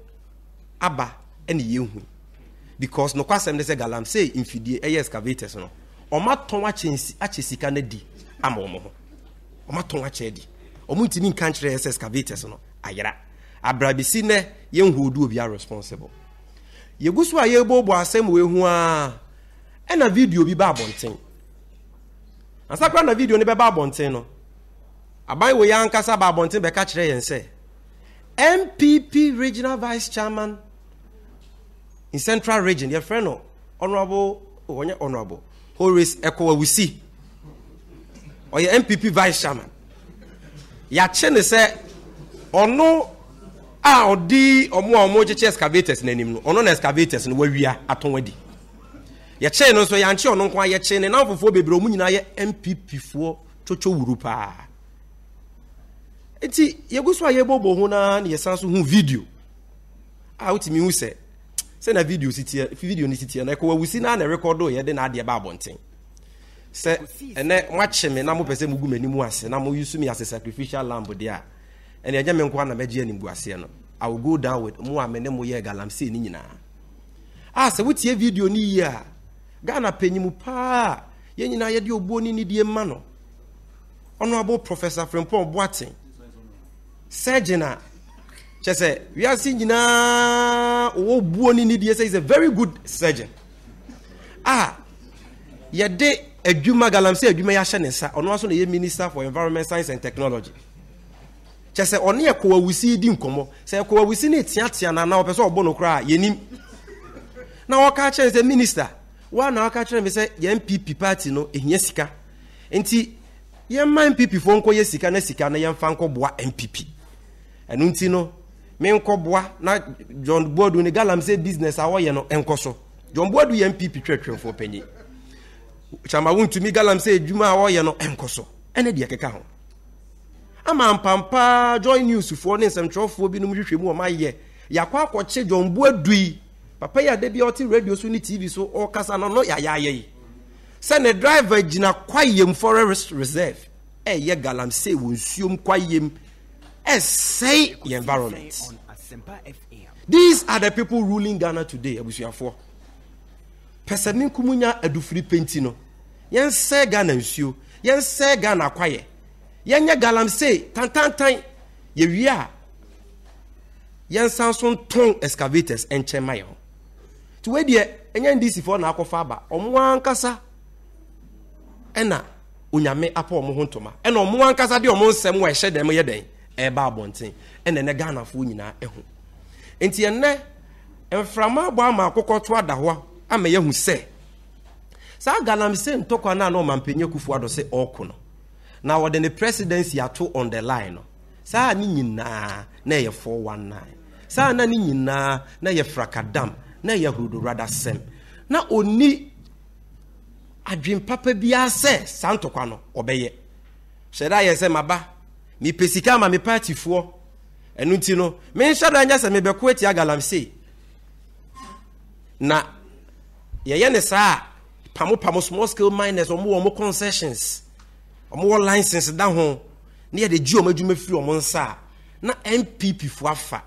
aba ɛne yɛhu because nokwasɛm ne sɛ galamsey mfidie ɛyɛ excavators no ɔmatɔn akyɛ sika no di ama ɔmo ho ɔmatɔn akyɛ adi ɔmo ntumi nka nkyerɛ yɛ sɛ excavators no ayera abrabesi nɛ yɛnhu odu obi a responsible. Yɛgu so a yɛbɔbɔ asɛm wei ho a ɛna video bi ba abɔnten ansa koraa na video no bɛba abɔnten no aban wei ankasa ba abɔnten bɛka kyerɛ yɛn sɛ npp regional vice chairman in central region yɛfrɛ no honorable oh, ɔnyɛ honorable horace ɛkɔwawusi ɔyɛ npp vice chairman yɛakye ne sɛ ɔno a ɔde ɔmo a ɔmo kyekyɛ excavators n'anim no ɔno na excavators no wawia atɔn adi. Yɛkyɛn no nso yɛankye ɔno nko a yɛkyɛn ne nam fofoɔ bebree ɔmu nyinaa yɛ npp foɔ twotwo wuru paa. Nti yɛgu so a yɛbɔbɔ ho naa na yɛsan so hu video. A wotumi hu sɛ sɛna video si teɛ video no si teɛ no ɛkɔ wawusi naa na ɛrekɔdo yɛde n'adeɛ ba abɔnten sɛ ɛnɛ moakye me na mopɛ sɛ mugu m'anim ase na moyusu me as a sacrificial lamb deɛ a ɛne ɛnyɛ me nko a na mɛgye animguaseɛ no. I will go down with mo a me ne mo yɛ galamsey no nyinaa. A sɛ wotie video no yie a ghana panyimu paa yɛn nyinaa yɛde obuo ne nidie ma no. Honorable professor frimpong boaten surgeon a kyɛ sɛ wiase nyinaa ɔwɔ buo ne nidie sɛ is a very good surgeon. A yɛde adwuma galamsey adwuma yɛ ahyɛ ne nsa ɔno nso na yɛ minister for environment science and technology. Kyɛ sɛ ɔne yɛ kɔwawusi di nkɔmmɔ. Sɛ kɔwawusi ne teatea no anaa ɔpɛ sɛ ɔbɔ no koraa yɛnim. Na wɔka kyerɛ sɛ minister woa na wɔka kyerɛ me sɛ yɛ npp party no ɛhia sika. Nti yɛma npp foɔ nkɔ yɛ sika na sika no yɛmfa nkɔboa npp ɛno nti no menkɔboa na john boadu ne galamsey business a wɔyɛ no ɛnkɔ so. John boadu yɛ npp twɛtwɛmfoɔ panyi kyama wontumi galamsey adwuma a wɔyɛ no ɛnkɔ so ɛne deɛ keka ho. Ama mpampaa joy news foɔ ne nsɛmtwerɛfoɔ binom hwehwɛ mu ɔma yɛ yɛakɔ akɔkye john boadu yi papa yi a da bi a ɔte radio so ne tv so ɔkasa no no yɛayɛayɛ yi. Sɛ ne driver gyina kwayem forest reserve. Ɛyɛ galamsey wɔ nsuom kwayem ɛsɛe yɛ environment. These are the people ruling ghana today abusuafoɔ pɛ sɛ me nkumu nya adufiri penti no. Yɛnsɛe ghana nsuo yɛnsɛe ghana kwayɛ yɛnyɛ galamsey tantantan yɛwie a yɛnsan so ntɔn excavators nkyɛn ma yɛ ho nti wei deɛ ɛnyɛ ndisifoɔ na akɔfa aba ɔmo ankasa ɛna onyame apa ɔmo ho ntoma ɛna ɔmo ankasa de ɔmo nsɛm wɔ ɛhyɛ dɛm yɛ dɛn ɛɛba abɔnten ɛna ɛnɛ ghanafoɔ nyinaa ɛho nti ɛnɛ mframa abɔ ama akokɔ to ada hɔ ama yɛhu sɛ saa galamsey ntɔkwa no a na ɔmampanyɛ kufu ado sɛ ɔɔko no na wɔde ne presidency ato on the line no saa ne nyinaa na ɛyɛ 419 saa na ne nyinaa na ɛyɛ frakadam na ɛyɛ hodorada sɛm. Na ɔni adwen papa biara sɛ saa ntɔkwa no ɔbɛyɛ. Hyɛ da yɛ sɛ maba mepɛ sika ama me partyfoɔ ɛno nti no menhyɛ da nyɛ sɛ mebɛko atia galamsey na yɛyɛ ne saa a pamopamo small scale miners ɔmo wɔ ɔmo concessions. Ɔmo wɔ license da ho na yɛde gye ɔmo adwuma firi ɔmo nsa na npp foɔ afa.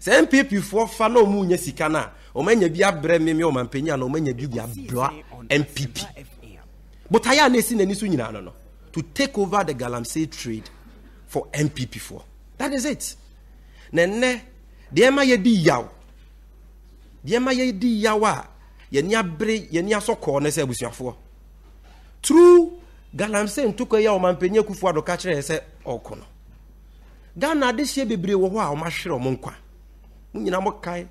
Sɛ npp foɔ fa na ɔmo nya sika no a ɔmo anya bi abrɛ me me ɔmampanyini a na ɔmo anya bi bi abra npp na no no to take over the galamsey trade for npp foɔ. That is it. Na nnɛ deɛ ma yɛdi yaw deɛ ma yɛdi yaw a yɛni abere yɛni asɔ kɔɔ ne sɛ abusuafoɔ true. Galamsey ntokɔ yi a ɔmampanyini akufo ado ka kyerɛ yɛ sɛ ɔkɔ no ghana adehyeɛ bebree wɔ hɔ a ɔmahwerɛ ɔmo nkwa mo nyinaa mo kae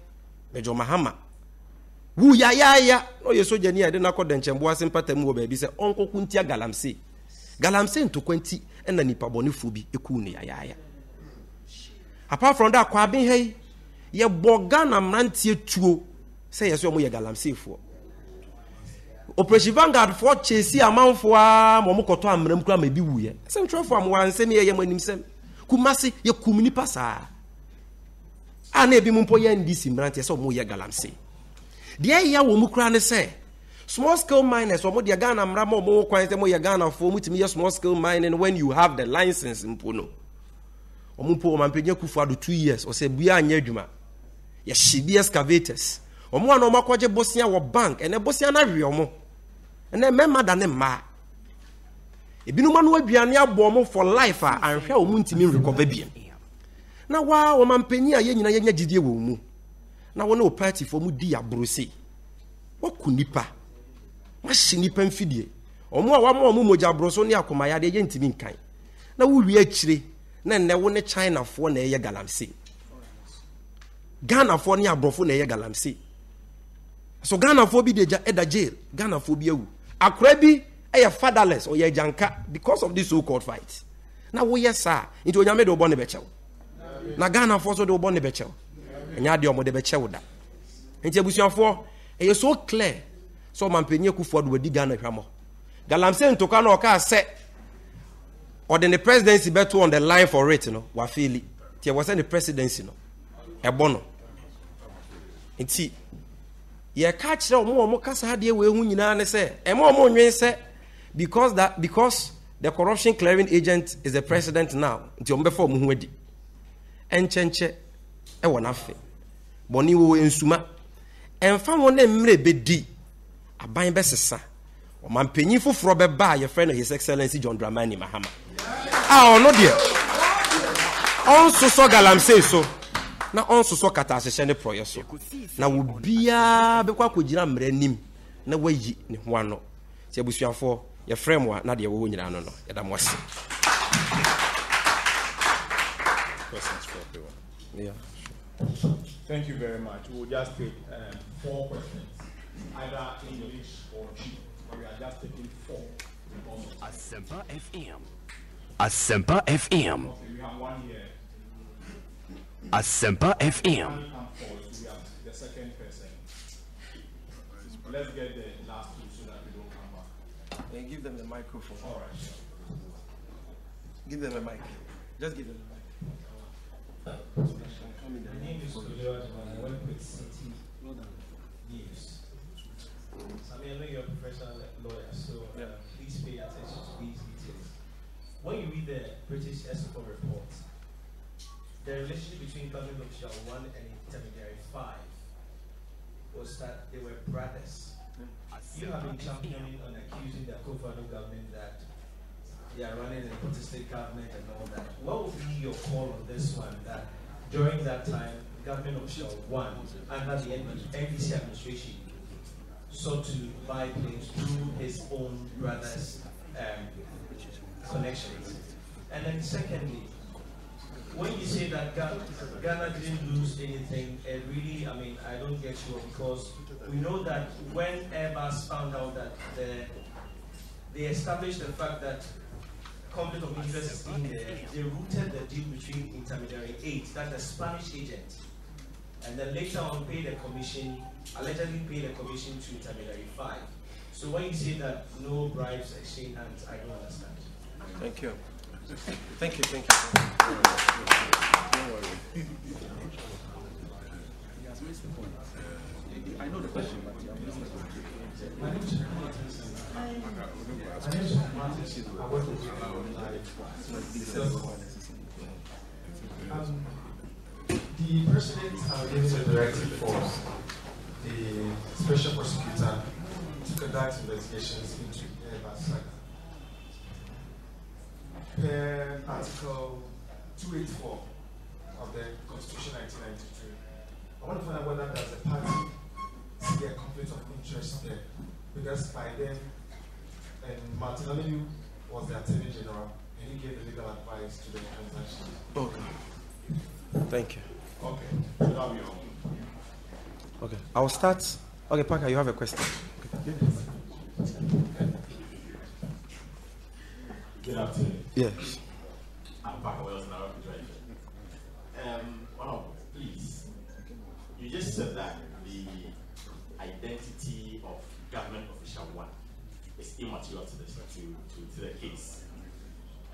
mɛgye ɔmahama wu yayaaya na ɔyɛ sogyani a yɛde no akɔ dɛnkyɛnboa ase mpata mu wɔ baabi sɛ ɔnkɔko ntia galamsey galamsey ntokwa nti ɛna nipa bɔnefoɔ bi ɛkuu no yayaaya apart from that kwaben ha yi yɛbɔ ghana mmeranteɛ tuo sɛ yɛ sɛ ɔmo yɛ galamseyfoɔ operation vanguard foɔ kyesi amanfoɔ a ma ɔmo kɔtɔ amena mu kora ma ebi wuyɛ sɛ ntwerɛfoɔ a mo wɔ nsɛm yɛ yɛ mo anim sɛm kumase yɛkum nipa saa a na ebi mu mpo yɛ ndc mmeranteɛ sɛ ɔmo yɛ galamsey deɛ ɛyɛ wɔ mu kora ne sɛ small scale miners ɔmo deɛ ghana mmara ma ɔmo kwan sɛ mo yɛ ghanafoɔ mo tumi yɛ small scale mining when you have the license mpo no. Ɔmo mpo ɔmampanya kufu ado two years ɔsɛ bua anyɛ adwuma. Yɛhye bi excavators ɔmo a na ɔmo akɔgye bosea wɔ bank ɛnɛ bosea no awe ɔmo ɛnɛ mmarima da ne mmaa ebinom ano aduane abɔ ɔmo for life a anhwɛ a ɔmo ntumi nrekɔba biem na waa ɔmampanyin a yɛn nyinaa yɛnya gyidie wɔ mu na wɔne wɔ partyfoɔ mu di aborɔse. Wɔku nipa wɔahye nipa mfidie. Ɔmo a wɔama ɔmo mogya aborɔso ne akomayadeɛ yɛntumi nkan na wowie akyire na nnɛ wo ne chinafoɔ na ɛyɛ galamsey. Ghanafoɔ ne aborɔfo na ɛyɛ galamsey so ghanafoɔ bi de ɛda jail. Ghanafoɔ bi awu. Akora bi ɛyɛ fatherless ɔyɛ agyanka because of this so called fight. Na woyɛ saa. Nti onyame de wobɔ ne bɛkyɛw. Na ghanafoɔ so de wobɔ ne bɛkyɛw. Ɛnyɛ adeɛ ɔmo de bɛkyɛw da. Nti abusuafoɔ ɛyɛ so clear sɛ ɔmampanyin akufo ado wadi ghana hwamɔ. Galamsey ntokwa no ɔkaa sɛ ɔde ne presidency bɛto on the line for it no wafeeli. Nti ɛwɔ sɛ ne presidency no ɛbɔ no. Nti yɛka kyerɛ ɔmo ɔmo kasa adeɛ wɔ ehu nyinaa ne sɛ ɛmo ɔmo nwen sɛ because that because the corruption clearing agent is the president now nti ɔmo bɛfa ɔmo ho adi. Ɛnkyɛnkyɛ ɛwɔ n'afe. Bɔnne wɔ nsuma. Ɛnfa wɔn ne mmerɛ bɛdi aban bɛsesa. Ɔmampanyin foforɔ bɛba a yɛfrɛ no his excellency john dramani mahama. A ɔno deɛ ɔnsosɔ galamsey so na ɔnsosɔ kata ahyehyɛ ne porɔyɛ so na obiara bɛkɔ akɔgyina mmara anim na wayi ne ho ano nti abusuafoɔ yɛfrɛ mo a na deɛ wɔwɔ nyinaa no no yɛda mo ase Questions for everyone. Thank you very much. We'll just take um, four questions, either English or Twi. But we are just taking four. Almost. Asempa FM. Asempa FM. Okay, we have one here. Asempa FM. Only come forward. We have the second person. Let's get the last two so that we don't come back. And give them the microphone. All right. Give them a mic. Just give them the mic. My name is Kulio Adman. I work with Citi News. I mean, I know you're a professional lawyer, so uh, please pay attention to these details. When you read the British Escrow report, the relationship between government official one and intermediary five was that they were brothers. You have been championing and accusing the Akufo-Addo government that they are running a nepotistic government and all that. What would be your call on this one? That during that time, government of official one under the NDC administration sought to buy planes through his own brother's um, connections. And then secondly, when you say that Ghana didn't lose anything, it really, I mean, I don't get you because we know that when Airbus found out that the, they established the fact that conflict of interest is in there, they rooted the deal between intermediary eight, that's the Spanish agent, and then later on paid a commission, allegedly paid a commission to intermediary five. So when you say that no bribes exchange hands, I don't understand. Thank you. Thank you, thank you. My name is My name is Martin. I work with um, The president has given a directive for the special prosecutor to conduct investigations into Airbus Per Article 284 of the Constitution 1992, I want to find out whether there's a party see a conflict of interest there. Because by then, and Martin Amidu was the Attorney General, and he gave the legal advice to the transaction. Okay. Thank you. Okay. That'll. Okay. I'll start. Okay, Parker, you have a question. Good afternoon. Yes. I'm Parker Wells, and I work. Um, Honorable, please, you just said that the identity of government official one is immaterial to the, to, to, to the case.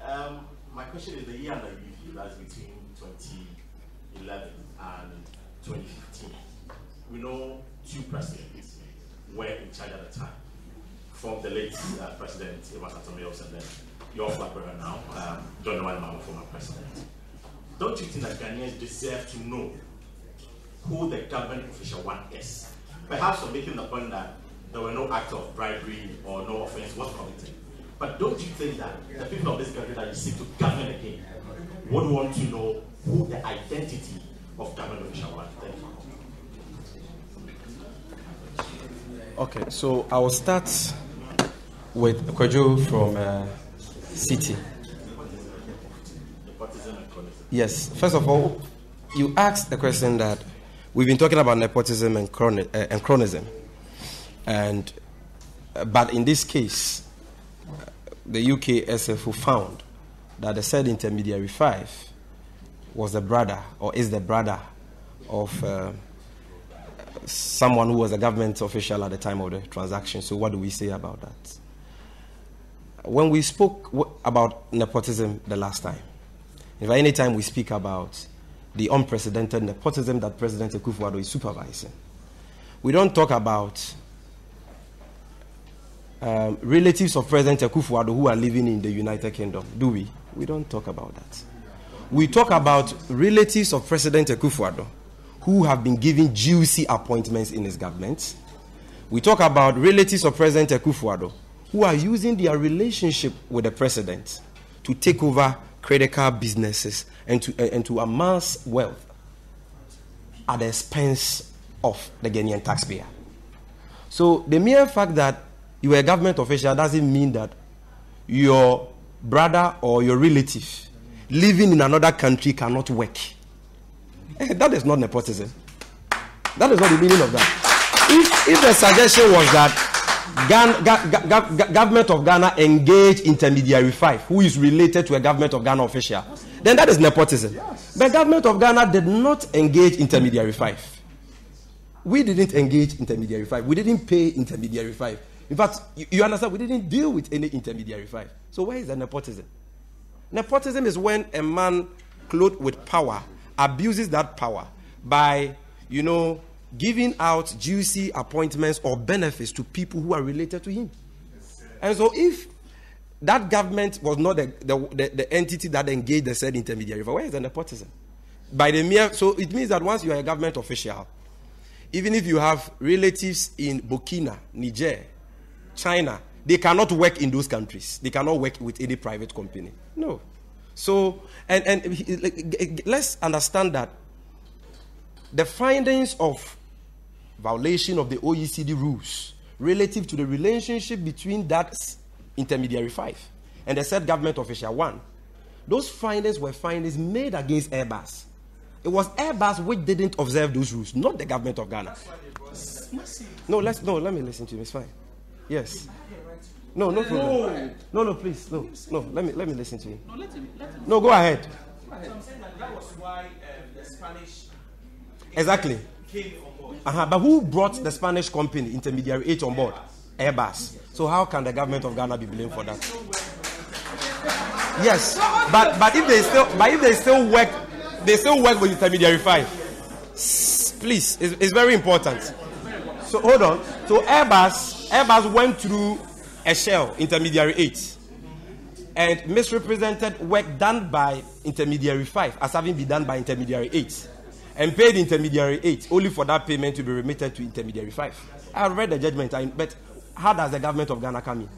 Um, my question is the year under review, that's between 2011 and 2015. We know two presidents were in charge at the time, from the late uh, president, Ivan Atomiyos, and then your flag bearer now, um, John Dramani former president. Don't you think that Ghanaians deserve to know who the government official one is? Perhaps for making the point that there were no acts of bribery or no offense was committed. But don't you think that the people of this country that you seek to govern again would want to know who the identity of government official one? Thank you. Okay, so I will start with Kwajo from uh, City. Yes. First of all, you asked the question that we've been talking about nepotism and, chroni- uh, and cronyism, and uh, but in this case, uh, the UK SFO found that the said intermediary five was the brother or is the brother of uh, someone who was a government official at the time of the transaction. So, what do we say about that? When we spoke about nepotism the last time, if at any time we speak about the unprecedented nepotism that President Akufo-Addo is supervising, we don't talk about um, relatives of President Akufo-Addo who are living in the United Kingdom, do we? We don't talk about that. We talk about relatives of President Akufo-Addo who have been given juicy appointments in his government. We talk about relatives of President Akufo-Addo who are using their relationship with the president to take over critical businesses and to, and to amass wealth at the expense of the Ghanaian taxpayer. So the mere fact that you are a government official doesn't mean that your brother or your relative living in another country cannot work. Eh, that is not nepotism. That is not the meaning of that. If, if the suggestion was that Ghana, Ga- Ga- Ga- government of Ghana engage intermediary five, who is related to a government of Ghana official, then that is nepotism. But government of Ghana did not engage intermediary five. We didn't engage intermediary five. We didn't pay intermediary five. In fact, you, you understand, we didn't deal with any intermediary five. So where is the nepotism? Nepotism is when a man clothed with power abuses that power by, you know, giving out juicy appointments or benefits to people who are related to him. And so if that government was not the, the, the, the entity that engaged the said intermediary, where is the nepotism? By the mere, so it means that once you are a government official, even if you have relatives in Burkina, Niger, China, they cannot work in those countries. They cannot work with any private company. No. So, and, and let's understand that the findings of violation of the OECD rules relative to the relationship between that intermediary five and the said government official one, those findings were findings made against Airbus. It was Airbus which didn't observe those rules, not the government of Ghana. No, let's no, let me listen to you. It's fine. Yes. No, no problem. No, no, please, no, no. Let me let me listen to you. No, go ahead. So I'm saying that that was why um, the Spanish Exactly. came on board. Uh-huh. But who brought the Spanish company, intermediary eight, on board? Airbus. So how can the government of Ghana be blamed for that? Yes, but but if they still but if they still work, they still work with intermediary five. Please, it's, it's very important. So hold on. So Airbus Airbus went through a shell intermediary eight and misrepresented work done by intermediary five as having been done by intermediary eight and paid intermediary eight only for that payment to be remitted to intermediary five. I read the judgment, but how does the government of Ghana come in?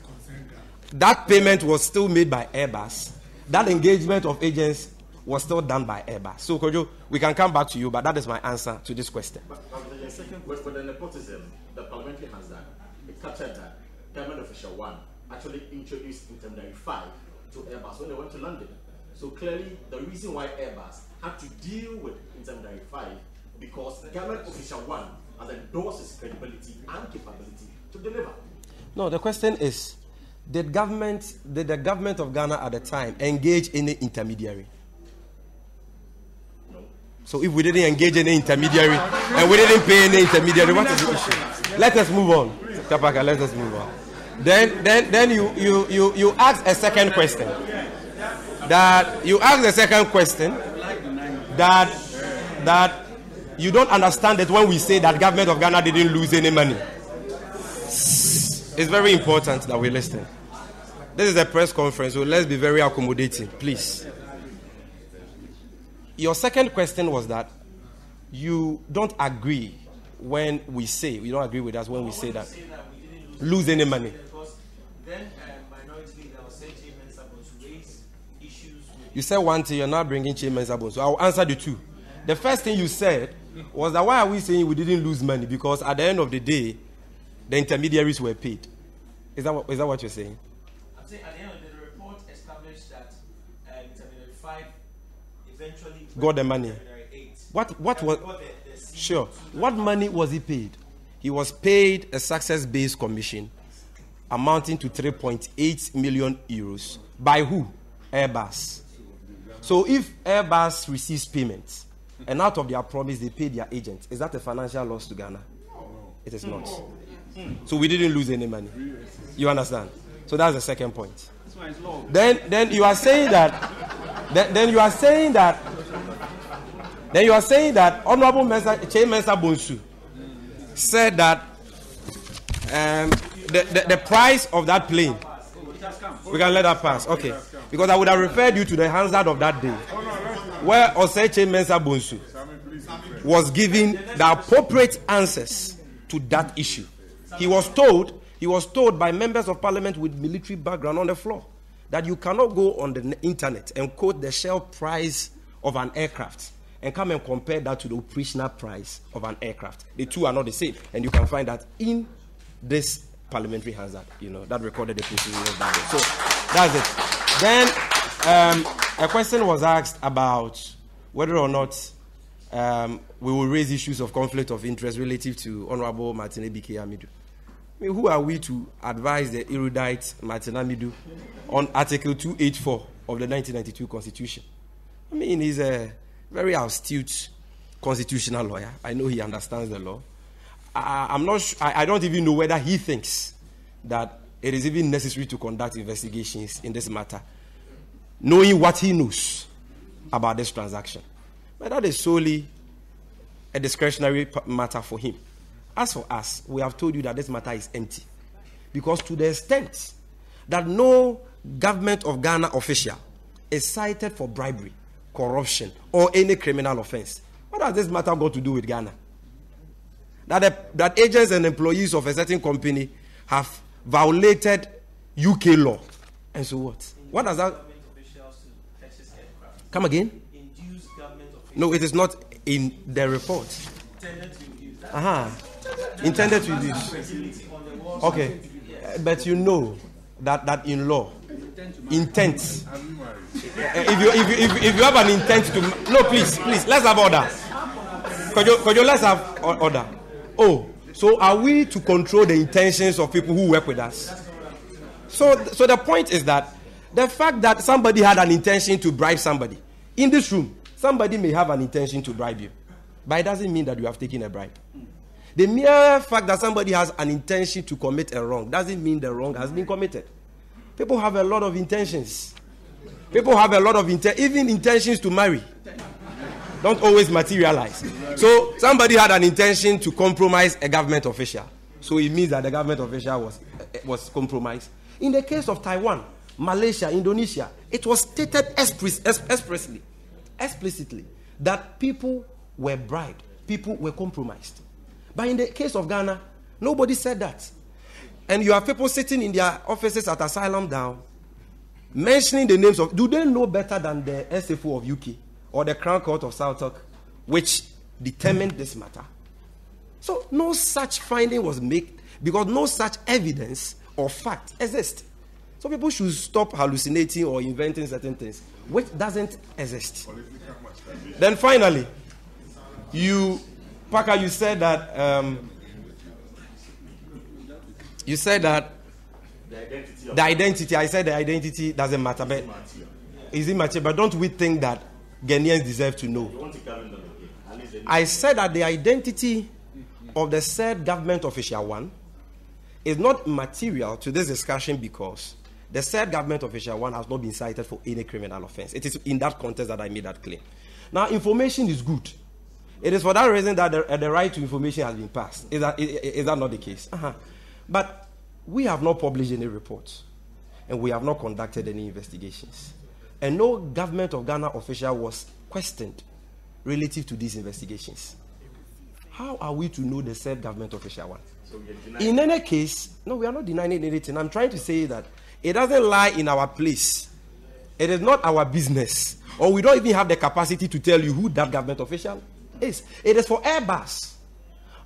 That payment was still made by Airbus. That engagement of agents was still done by Airbus. So, Kojo, we can come back to you, but that is my answer to this question. But, but the second, with, with the nepotism, the parliamentary has that. It captured that government official one actually introduced intermediary five to Airbus when they went to London. So clearly, the reason why Airbus had to deal with intermediary five because government official one has endorsed its credibility and capability to deliver. No, the question is did government did the government of Ghana at the time engage any intermediary? No. So if we didn't engage any intermediary and we didn't pay any intermediary, what is the issue? Let us move on. Kapaka, let us move on. Then then then you you you you ask a second question. That you ask the second question that that you don't understand it when we say that government of Ghana didn't lose any money. It's very important that we listen. This is a press conference, so let's be very accommodating, please. Your second question was that you don't agree when we say, you don't agree with us when we say that lose any money. because then um, minority leader was saying Chairman Sabos raised issues with You said one thing, you're not bringing Chairman Sabo. So I'll answer the two. The first thing you said was that why are we saying we didn't lose money? Because at the end of the day, the intermediaries were paid. Is that what, is that what you're saying? I'm saying at the end of the day, the report established that um, intermediary five eventually Got the money. What what was the- the sure? What money was he paid? He was paid a success-based commission amounting to 3.8 million euros by who? Airbus. So if Airbus receives payments and out of their promise they pay their agent, is that a financial loss to Ghana? It is not. So we didn't lose any money. You understand? So that's the second point. Then, then you are saying that. Then, then you are saying that. Then you are saying that Honorable Mensa, Kyei-Mensah-Bonsu said that um, the, the, the price of that plane. We can let that pass. Okay. Because I would have referred you to the Hansard of that day, where Osei Kyei-Mensah-Bonsu was giving the appropriate answers to that issue. He was told, he was told by members of parliament with military background on the floor that you cannot go on the internet and quote the shell price of an aircraft and come and compare that to the operational price of an aircraft. The two are not the same, and you can find that in this parliamentary Hansard, you know, that recorded the proceedings. So that's it. Then um, a question was asked about whether or not um, we will raise issues of conflict of interest relative to Honorable Martin Ebike Amidu. I mean, who are we to advise the erudite Martin Amidu on Article 284 of the 1992 Constitution? I mean, he's a very astute constitutional lawyer. I know he understands the law. I, I'm not. Su- I, I don't even know whether he thinks that it is even necessary to conduct investigations in this matter, knowing what he knows about this transaction. But that is solely a discretionary matter for him. As for us, we have told you that this matter is empty. Because to the extent that no government of Ghana official is cited for bribery, corruption, or any criminal offense, what has this matter got to do with Ghana? That, that agents and employees of a certain company have violated UK law. And so what? What does that Government officials to purchase aircraft. Come again? Induce government officials No, it is not in the report. Uh-huh. Intended to use. facility on the wall. Okay. But you know that, that in law, intent. Uh, if, you, if, you, if, if you have an intent to. No, please, please, let's have order. Could you, could you let's have order? Oh, so are we to control the intentions of people who work with us? So, so the point is that the fact that somebody had an intention to bribe somebody in this room, somebody may have an intention to bribe you, but it doesn't mean that you have taken a bribe. The mere fact that somebody has an intention to commit a wrong doesn't mean the wrong has been committed. People have a lot of intentions. People have a lot of inten- even intentions to marry. Don't always materialize. So somebody had an intention to compromise a government official. So it means that the government official was eh, was compromised. In the case of Taiwan, Malaysia, Indonesia, it was stated expressly, explicitly that people were bribed, people were compromised. But in the case of Ghana, nobody said that. And you have people sitting in their offices at Asylum Down, mentioning the names of. Do they know better than the SFO of UK or the Crown Court of Southwark, which determined this matter? So no such finding was made because no such evidence or fact exists. So people should stop hallucinating or inventing certain things which doesn't exist. Then finally, you, Parker, you said that um, you said that The identity of the identity. I said the identity doesn't matter, but is it matter? But don't we think that Ghanaians deserve to know? you want to govern them again. At least they I said that the identity of the said government official one is not material to this discussion because the said government official one has not been cited for any criminal offense. It is in that context that I made that claim. Now, information is good. It is for that reason that the, uh, the right to information has been passed. Is that, i- i- is that not the case? Uh-huh. But we have not published any reports and we have not conducted any investigations. And no government of Ghana official was questioned relative to these investigations. How are we to know the said government official one? In any case, no, we are not denying anything. I'm trying to say that it doesn't lie in our place. It is not our business. Or we don't even have the capacity to tell you who that government official is. It is for Airbus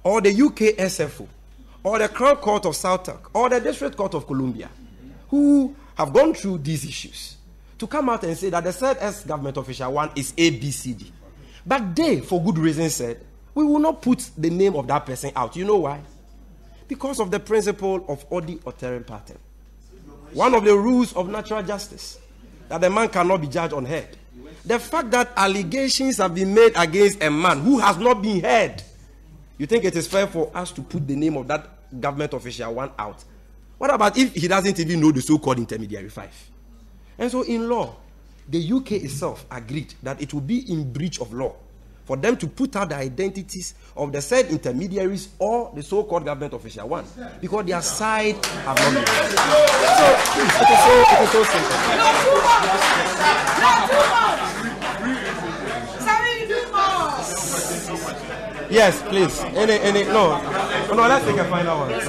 or the UK SFO or the Crown Court of South Southwark or the District Court of Columbia who have gone through these issues to come out and say that the said S government official one is ABCD. But they, for good reason, said, we will not put the name of that person out. You know why? Because of the principle of audi alteram partem. One of the rules of natural justice that the man cannot be judged unheard. The fact that allegations have been made against a man who has not been heard You think it is fair for us to put the name of that government official one out? What about if he doesn't even know the so-called intermediary five? And so in law, the UK itself agreed that it would be in breach of law for them to put out the identities of the said intermediaries or the so-called government official one because their side have not been. So it is so, it is so simple. Yes, please. Any, any, no, oh, no. Let's take a final one. This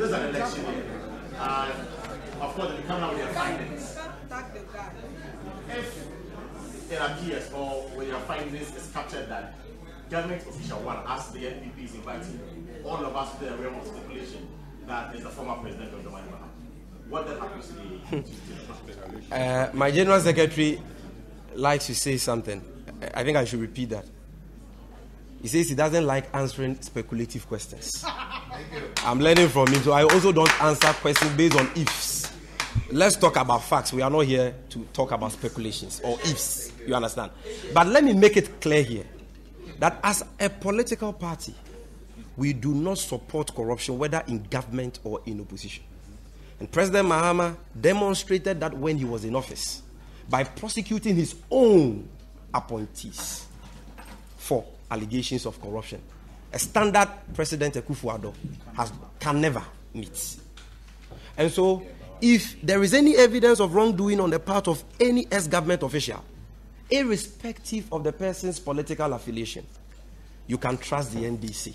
is an election. And of course, they come out with their findings. If it appears or when your findings is captured that government official one, as the NPP is inviting all of us to the realm of speculation that is the former president of the Mahama, what then happens to the, Uh, my general secretary likes to say something. I I think I should repeat that. He says he doesn't like answering speculative questions. I'm learning from him, so I also don't answer questions based on ifs. Let's talk about facts. We are not here to talk about speculations or ifs. You understand? But let me make it clear here that as a political party, we do not support corruption, whether in government or in opposition. And President Mahama demonstrated that when he was in office by prosecuting his own appointees for allegations of corruption. A standard President Akufo-Addo has can never meet. And so, if there is any evidence of wrongdoing on the part of any ex-government official, irrespective of the person's political affiliation, you can trust the NDC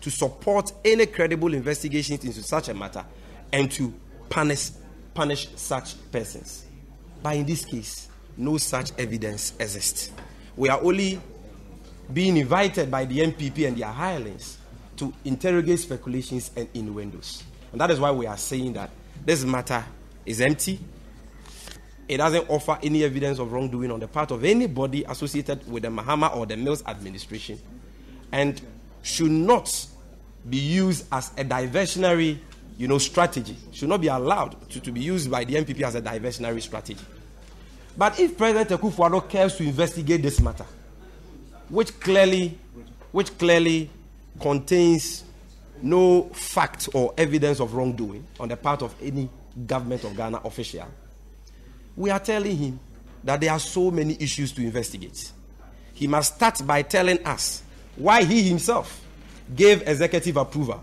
to support any credible investigations into such a matter and to punish, punish such persons. But in this case, no such evidence exists. We are only being invited by the NPP and their hirelings to interrogate speculations and innuendos. And that is why we are saying that this matter is empty. It doesn't offer any evidence of wrongdoing on the part of anybody associated with the Mahama or the Mills administration and should not be used as a diversionary you know, strategy. Should not be allowed to, to be used by the NPP as a diversionary strategy. But if President Akufo-Addo cares to investigate this matter, which clearly, which clearly contains no fact or evidence of wrongdoing on the part of any government of Ghana official, we are telling him that there are so many issues to investigate. He must start by telling us why he himself gave executive approval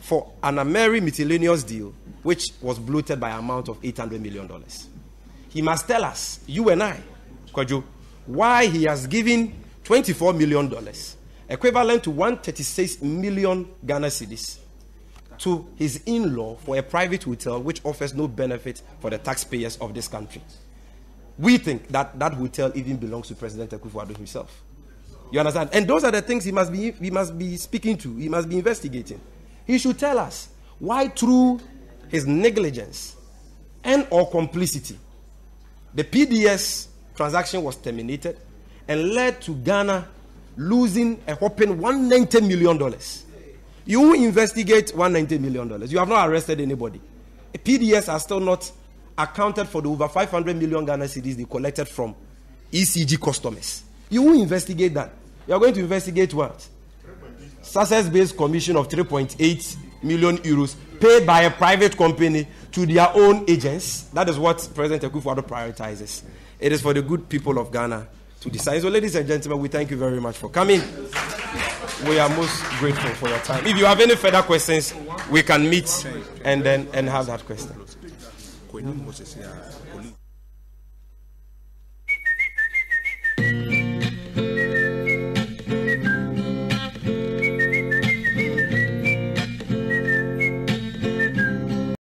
for an Ameri miscellaneous deal, which was bloated by an amount of $800 million. He must tell us, you and I, Kwajo, why he has given $24 million, equivalent to 136 million Ghana cedis, to his in law for a private hotel which offers no benefit for the taxpayers of this country. We think that that hotel even belongs to President Akufo-Addo himself. You understand? And those are the things he must be he must be speaking to. He must be investigating. He should tell us why through his negligence and or complicity the PDS transaction was terminated and led to Ghana losing a whopping 190 million dollars. You investigate 190 million dollars. You have not arrested anybody. The PDS are still not accounted for the over 500 million Ghana cedis they collected from ECG customers. You will investigate that. You are going to investigate what? Success-based commission of 3.8 million euros paid by a private company to their own agents. That is what President Akufo-Addo prioritizes. It is for the good people of Ghana to decide. So, ladies and gentlemen, we thank you very much for coming. We are most grateful for your time. If you have any further questions, we can meet and then and have that question.